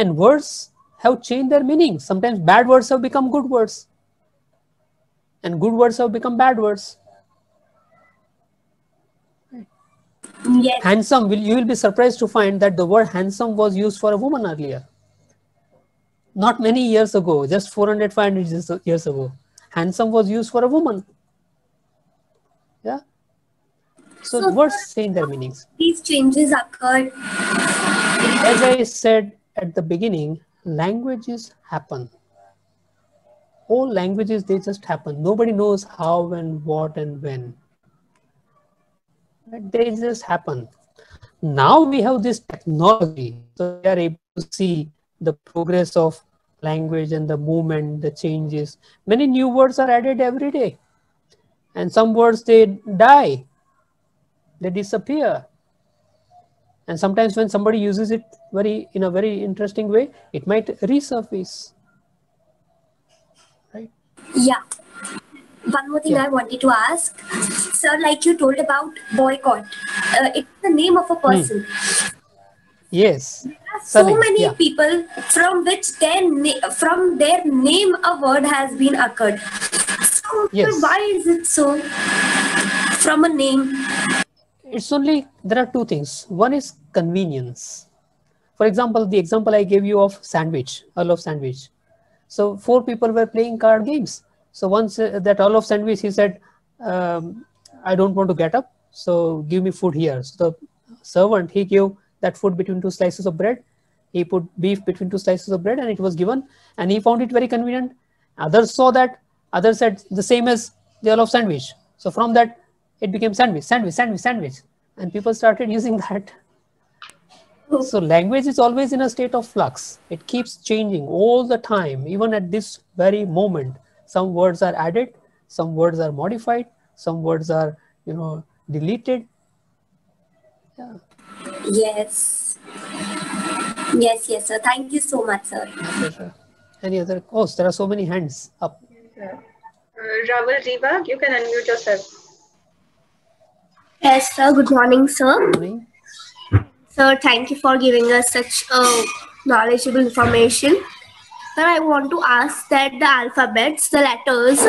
And words have changed their meaning. Sometimes bad words have become good words. And good words have become bad words. Yes. Handsome, will you will be surprised to find that the word handsome was used for a woman earlier. Not many years ago, just 400, 500 years ago. Handsome was used for a woman. Yeah. So, so words change their meanings. These changes occur. As I said at the beginning, languages happen. All languages, they just happen. Nobody knows how and what and when they just happen. Now we have this technology, so we are able to see the progress of language and the movement, the changes. Many new words are added every day. And some words they die, they disappear. And sometimes when somebody uses it very in a very interesting way, it might resurface. Right? Yeah one more thing yeah. I wanted to ask, sir, like you told about boycott, uh, it's the name of a hmm. person. Mm. Yes. so many yeah. people from which their from their name a word has been occurred. So yes. why is it so? From a name. It's only there are two things. One is convenience. For example, the example I gave you of sandwich, Earl of Sandwich. So four people were playing card games so once uh, that Earl of Sandwich, he said, um, I don't want to get up, so give me food here. So the servant, he gave that food between two slices of bread. He put beef between two slices of bread and it was given and he found it very convenient. Others saw that, others said the same as the Earl of Sandwich. So from that, it became sandwich, sandwich, sandwich, sandwich. And people started using that. So language is always in a state of flux. It keeps changing all the time, even at this very moment some words are added some words are modified some words are you know deleted yeah. yes yes yes sir thank you so much sir any other oh there are so many hands up uh, Raval Riva, you can unmute yourself. Yes, sir. Good morning, sir. Good morning. Sir, thank you for giving us such uh, knowledgeable information. Sir, I want to ask that the alphabets, the letters,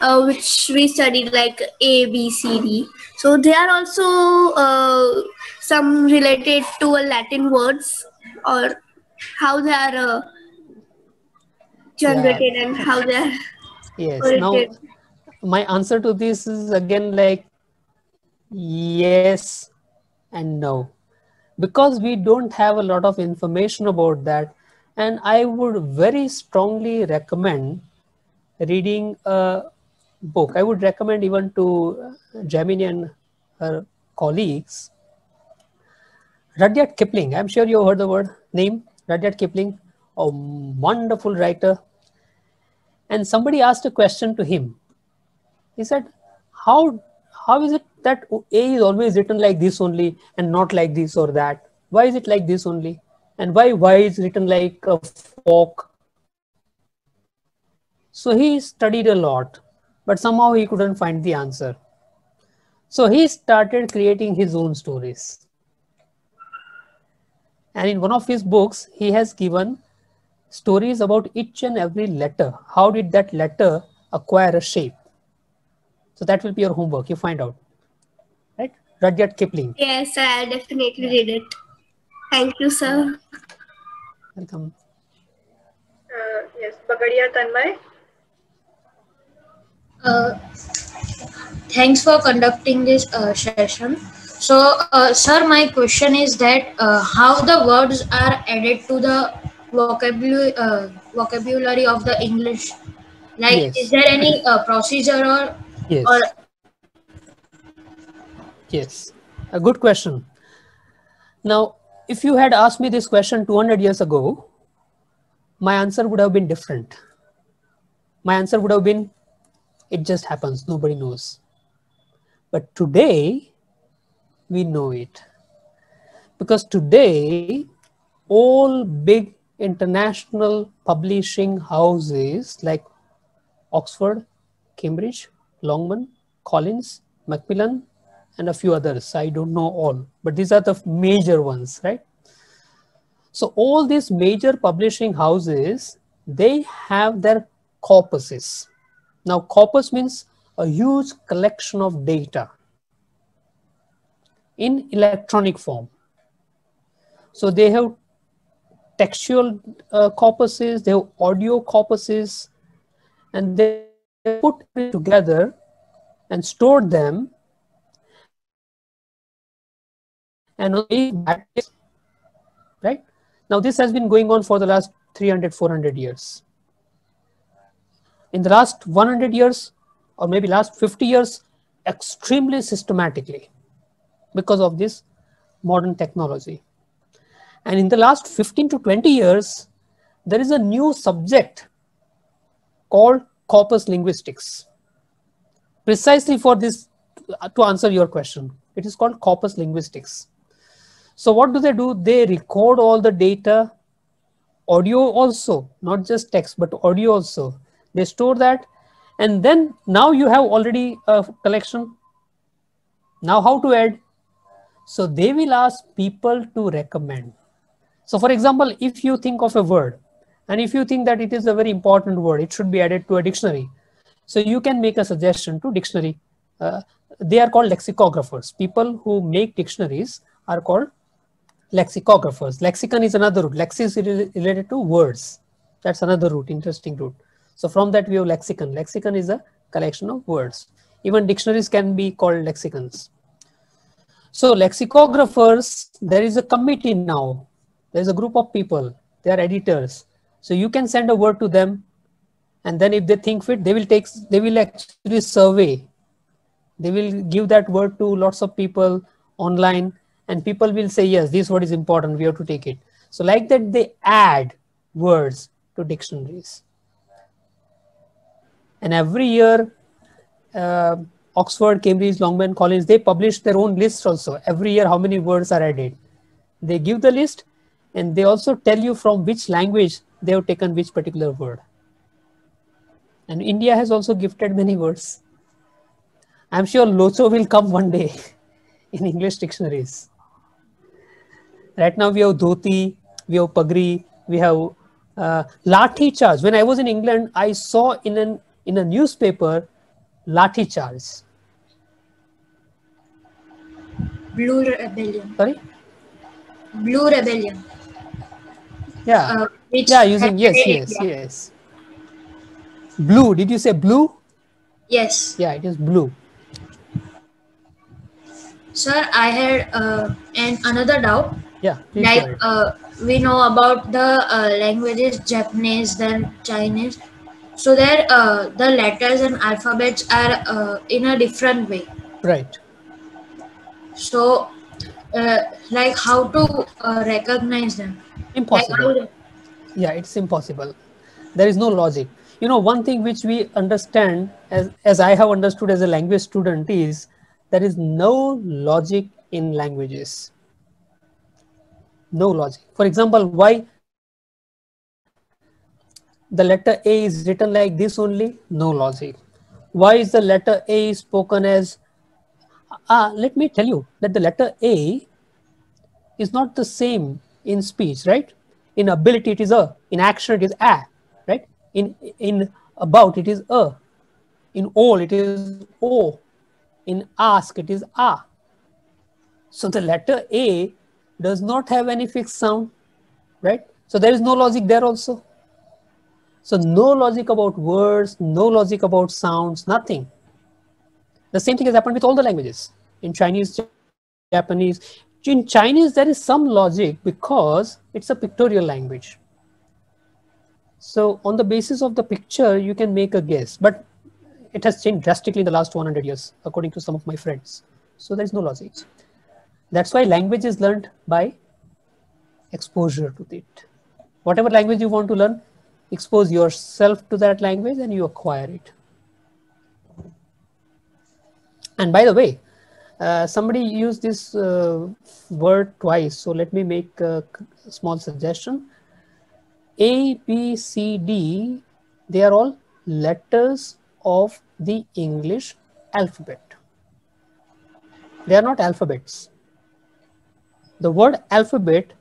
uh, which we studied like A, B, C, D. So they are also uh, some related to Latin words or how they are uh, generated yeah. and how they are. Yes. Now, my answer to this is again like yes and no because we don't have a lot of information about that and I would very strongly recommend reading a book. I would recommend even to uh, Gemini and her colleagues. Rudyard Kipling, I'm sure you heard the word name, Rudyard Kipling, a wonderful writer. And somebody asked a question to him. He said, how, how is it that A is always written like this only and not like this or that? Why is it like this only? And why y is written like a fork? So he studied a lot but somehow he couldn't find the answer. So he started creating his own stories. And in one of his books he has given stories about each and every letter. How did that letter acquire a shape? So that will be your homework. You find out. Right? Rudyard kipling. Yes i'll definitely read it Thank you, sir. Welcome. Uh, yes, Bagadia Tanmay. Uh, thanks for conducting this uh, session. So, uh, sir, my question is that uh, how the words are added to the vocabulary uh, vocabulary of the English. Like, yes. is there any uh, procedure or? Yes. Or... Yes, a good question. Now, if you had asked me this question 200 years ago, my answer would have been different. My answer would have been, it just happens, nobody knows. But today, we know it. Because today, all big international publishing houses like Oxford, Cambridge, Longman, Collins, Macmillan, and a few others. I don't know all, but these are the major ones, right? So all these major publishing houses, they have their corpuses. Now corpus means a huge collection of data in electronic form. So they have textual uh, corpuses, they have audio corpuses, and they put it together and store them and right? Now this has been going on for the last 300 400 years. In the last 100 years or maybe last 50 years extremely systematically because of this modern technology. And in the last 15 to 20 years there is a new subject called corpus linguistics. Precisely for this uh, to answer your question it is called corpus linguistics so what do they do? They record all the data, audio also, not just text, but audio also. They store that. And then now you have already a collection. Now how to add? So they will ask people to recommend. So for example, if you think of a word, and if you think that it is a very important word, it should be added to a dictionary. So you can make a suggestion to dictionary. Uh, they are called lexicographers. People who make dictionaries are called lexicographers. Lexicon is another root. Lexi is related to words. That's another root, interesting root. So from that we have lexicon. Lexicon is a collection of words. Even dictionaries can be called lexicons. So lexicographers, there is a committee now. There's a group of people. They are editors. So you can send a word to them. And then if they think fit, they will take, they will actually survey. They will give that word to lots of people online and people will say, yes, this word is important, we have to take it. So like that, they add words to dictionaries. And every year, uh, Oxford, Cambridge, Longman, Collins, they publish their own lists also. Every year, how many words are added. They give the list and they also tell you from which language they have taken which particular word. And India has also gifted many words. I'm sure Locho will come one day in English dictionaries. Right now we have dhoti, we have pagri, we have uh, lathi charge. When I was in England, I saw in an in a newspaper lathi charge. Blue rebellion. Sorry. Blue rebellion. Yeah. Uh, yeah, using yes, yes, yes. Blue. Did you say blue? Yes. Yeah, it is blue. Sir, I had uh, an another doubt. Yeah. Like uh, we know about the uh, languages Japanese, then Chinese. So there, uh, the letters and alphabets are uh, in a different way. Right. So, uh, like how to uh, recognize them? Impossible. Like yeah, it's impossible. There is no logic. You know, one thing which we understand, as as I have understood as a language student, is there is no logic in languages no logic. For example, why the letter A is written like this only? No logic. Why is the letter A spoken as, ah, let me tell you that the letter A is not the same in speech, right? In ability, it is a. In action, it is a, right? In, in about, it is a. In all, it is o. In ask, it is a. So the letter A does not have any fixed sound, right? So there is no logic there also. So no logic about words, no logic about sounds, nothing. The same thing has happened with all the languages. In Chinese, Japanese. In Chinese, there is some logic because it's a pictorial language. So on the basis of the picture, you can make a guess. But it has changed drastically in the last 100 years, according to some of my friends. So there is no logic. That's why language is learned by exposure to it. Whatever language you want to learn, expose yourself to that language and you acquire it. And by the way, uh, somebody used this uh, word twice. So let me make a small suggestion. A, B, C, D, they are all letters of the English alphabet. They are not alphabets the word alphabet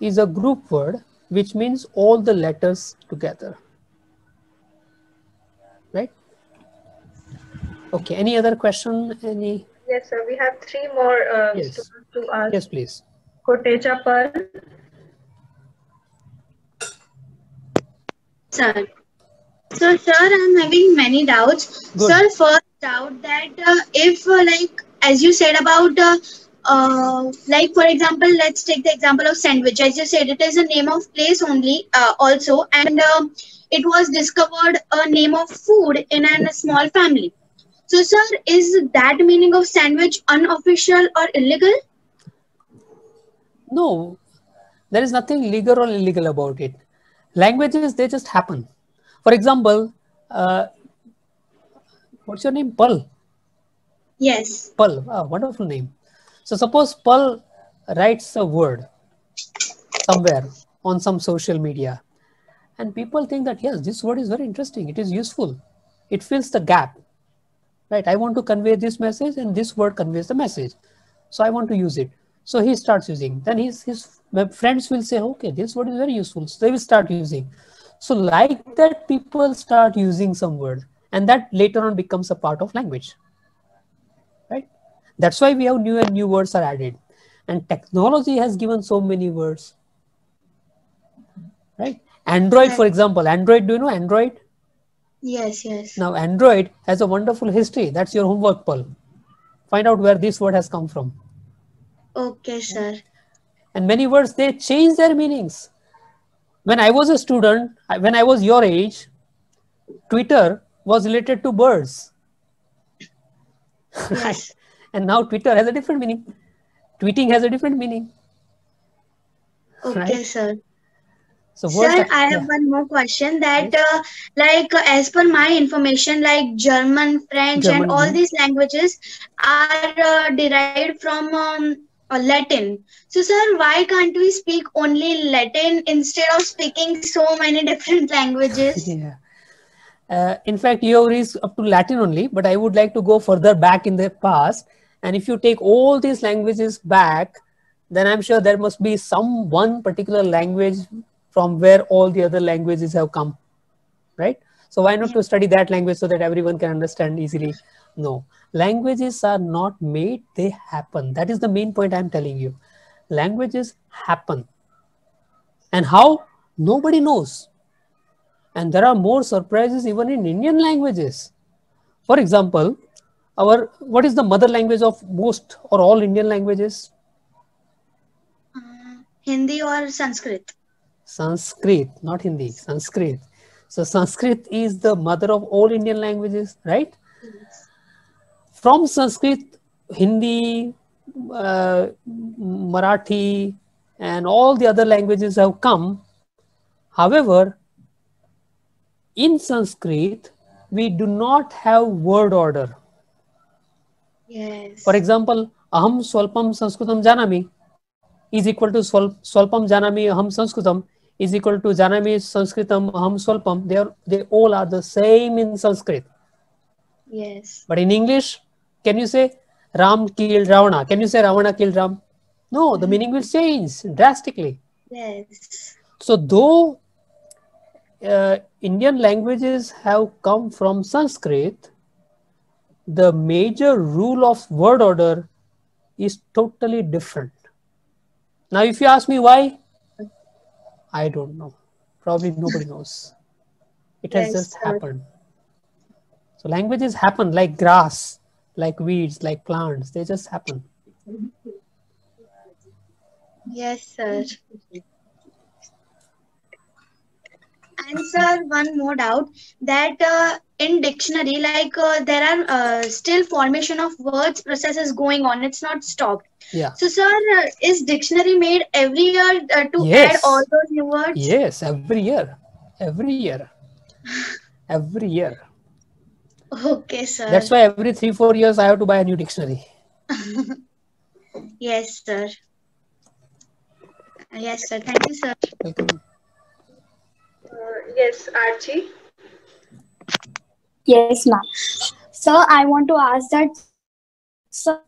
is a group word which means all the letters together. Right? Okay, any other question? Any? Yes, sir. We have three more uh, yes. to ask. Yes, please. Kotecha Pearl. Sir. So, sir, I'm having many doubts. Good. Sir, first doubt that uh, if, uh, like, as you said about, uh, like, for example, let's take the example of sandwich. As you said, it is a name of place only, uh, also, and uh, it was discovered a name of food in a small family. So, sir, is that meaning of sandwich unofficial or illegal? No, there is nothing legal or illegal about it. Languages they just happen. For example uh, what's your name? Pearl. Yes. Pearl. Oh, wonderful name so suppose Paul writes a word somewhere on some social media and people think that yes this word is very interesting. It is useful. It fills the gap. Right? I want to convey this message and this word conveys the message. So i want to use it. So he starts using. Then his his friends will say, okay, this word is very useful. So they will start using. So like that, people start using some word and that later on becomes a part of language? That's why we have new and new words are added. And technology has given so many words, right? Android, for example, Android, do you know Android? Yes, yes. Now, Android has a wonderful history. That's your homework, Paul. Find out where this word has come from. Okay, sir and many words they change their meanings when i was a student when i was your age twitter was related to birds yes. and now twitter has a different meaning tweeting has a different meaning okay right? sir so sir i have yeah. one more question that uh, like uh, as per my information like german french german, and all mm-hmm. these languages are uh, derived from um, uh, Latin. So, sir, why can't we speak only Latin instead of speaking so many different languages? Yeah. Uh, in fact, you have reached up to Latin only, but I would like to go further back in the past. And if you take all these languages back, then I'm sure there must be some one particular language from where all the other languages have come, right? So why not to study that language so that everyone can understand easily? No, languages are not made, they happen. That is the main point I'm telling you. Languages happen. And how? Nobody knows. And there are more surprises even in Indian languages. For example, our what is the mother language of most or all Indian languages? Uh, Hindi or Sanskrit? Sanskrit, not Hindi, Sanskrit. So Sanskrit is the mother of all Indian languages, right? Yes from Sanskrit, Hindi, uh, Marathi, and all the other languages have come. However, in Sanskrit, we do not have word order. For example अहम स्वल्पम संस्कृत जाना is equal to स्वल्पम जाना अहम Sanskrit is equal to जाना संस्कृत अहम स्वल्पम there they all are the same in Sanskrit but in English can you say Ram kill Ravana can you say Ravana kill Ram no the meaning will change drastically so though Indian languages have come from Sanskrit the major rule of word order is totally different. Now, if you ask me why, I don't know. Probably nobody knows. It has yes, just happened. So, languages happen like grass like weeds, like plants. They just happen. Yes, sir. And sir, one more doubt that uh, in dictionary, like uh, there are uh, still formation of words processes going on. It's not stopped. Yeah. So, sir, uh, is dictionary made every year uh, to yes. add all those new words? Yes, every year. Every year. every year. Okay, sir. That's why every three, four years I have to buy a new dictionary. yes, sir. Yes, sir. Thank you, sir. Welcome. Uh, yes, Archie. Yes, ma'am. Sir, I want to ask that, sir,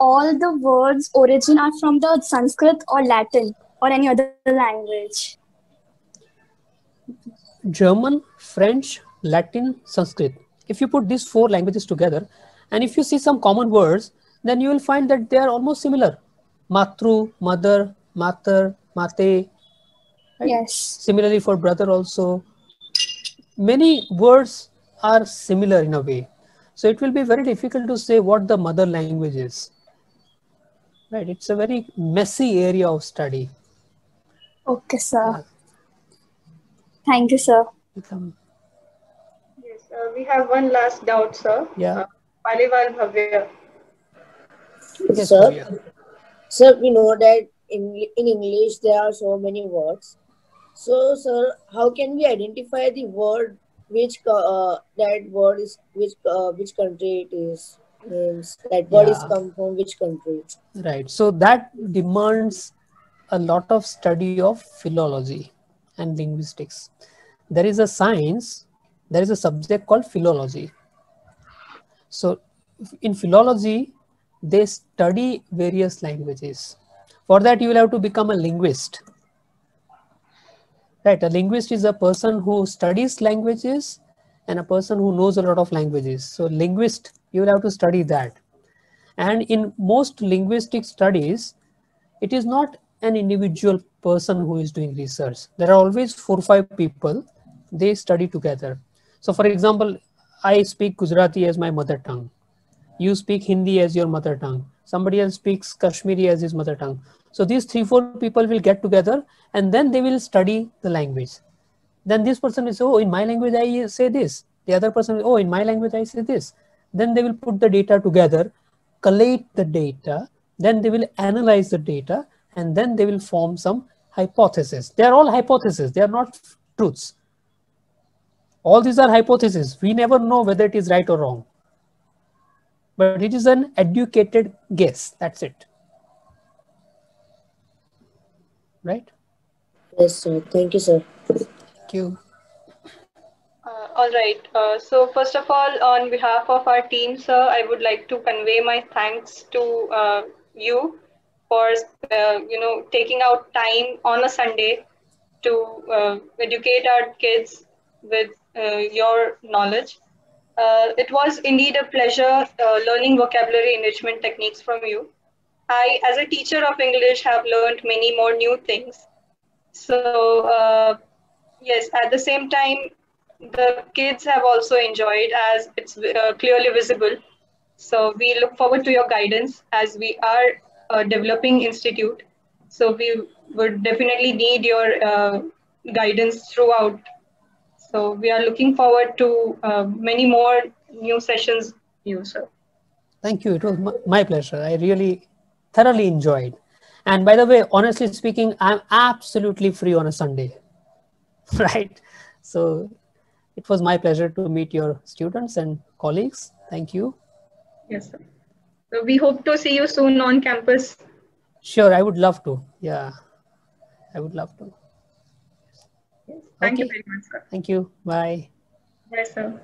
all the words origin are from the Sanskrit or Latin? or any other language? German, French, Latin, Sanskrit. If you put these four languages together, and if you see some common words, then you will find that they are almost similar. Matru, mother, mater, mate. Right? Yes. Similarly for brother also. Many words are similar in a way. So it will be very difficult to say what the mother language is. Right, it's a very messy area of study. Okay, sir. Thank you, sir. Welcome. Yes, uh, we have one last doubt, sir. Yeah. Uh, Paliwal Bhavya. Yes, sir. Sir, we know that in, in English there are so many words. So, sir, how can we identify the word which uh, that word is which uh, which country it is? Means that word yeah. is come from which country? Right. So that demands a lot of study of philology and linguistics. There is a science, there is a subject called philology. So in philology, they study various languages. For that, you will have to become a linguist. Right, a linguist is a person who studies languages and a person who knows a lot of languages. So linguist, you will have to study that. And in most linguistic studies, it is not an individual person who is doing research. There are always four or five people, they study together. So for example, I speak Gujarati as my mother tongue. You speak Hindi as your mother tongue. Somebody else speaks Kashmiri as his mother tongue. So these three, four people will get together and then they will study the language. Then this person will say, oh, in my language, I say this. The other person, will, oh, in my language, I say this. Then they will put the data together, collate the data, then they will analyze the data, and then they will form some hypothesis. They are all hypotheses. They are not truths. All these are hypotheses. We never know whether it is right or wrong. But it is an educated guess. That's it. Right? Yes, sir. Thank you, sir. Thank you. Uh, all right. Uh, so first of all, on behalf of our team, sir, I would like to convey my thanks to uh, you for uh, you know taking out time on a Sunday to uh, educate our kids with uh, your knowledge. Uh, it was indeed a pleasure uh, learning vocabulary enrichment techniques from you. I, as a teacher of English, have learned many more new things. So, uh, yes, at the same time, the kids have also enjoyed as it's clearly visible. So, we look forward to your guidance as we are a developing institute. So we would definitely need your uh, guidance throughout. So we are looking forward to uh, many more new sessions, you sir. Thank you. It was my pleasure. I really thoroughly enjoyed. And by the way, honestly speaking, I'm absolutely free on a Sunday, right? So it was my pleasure to meet your students and colleagues. Thank you. Yes, sir. So we hope to see you soon on campus. Sure, I would love to. Yeah, I would love to. Yes. Thank okay. you very much, sir. Thank you. Bye. Bye, sir.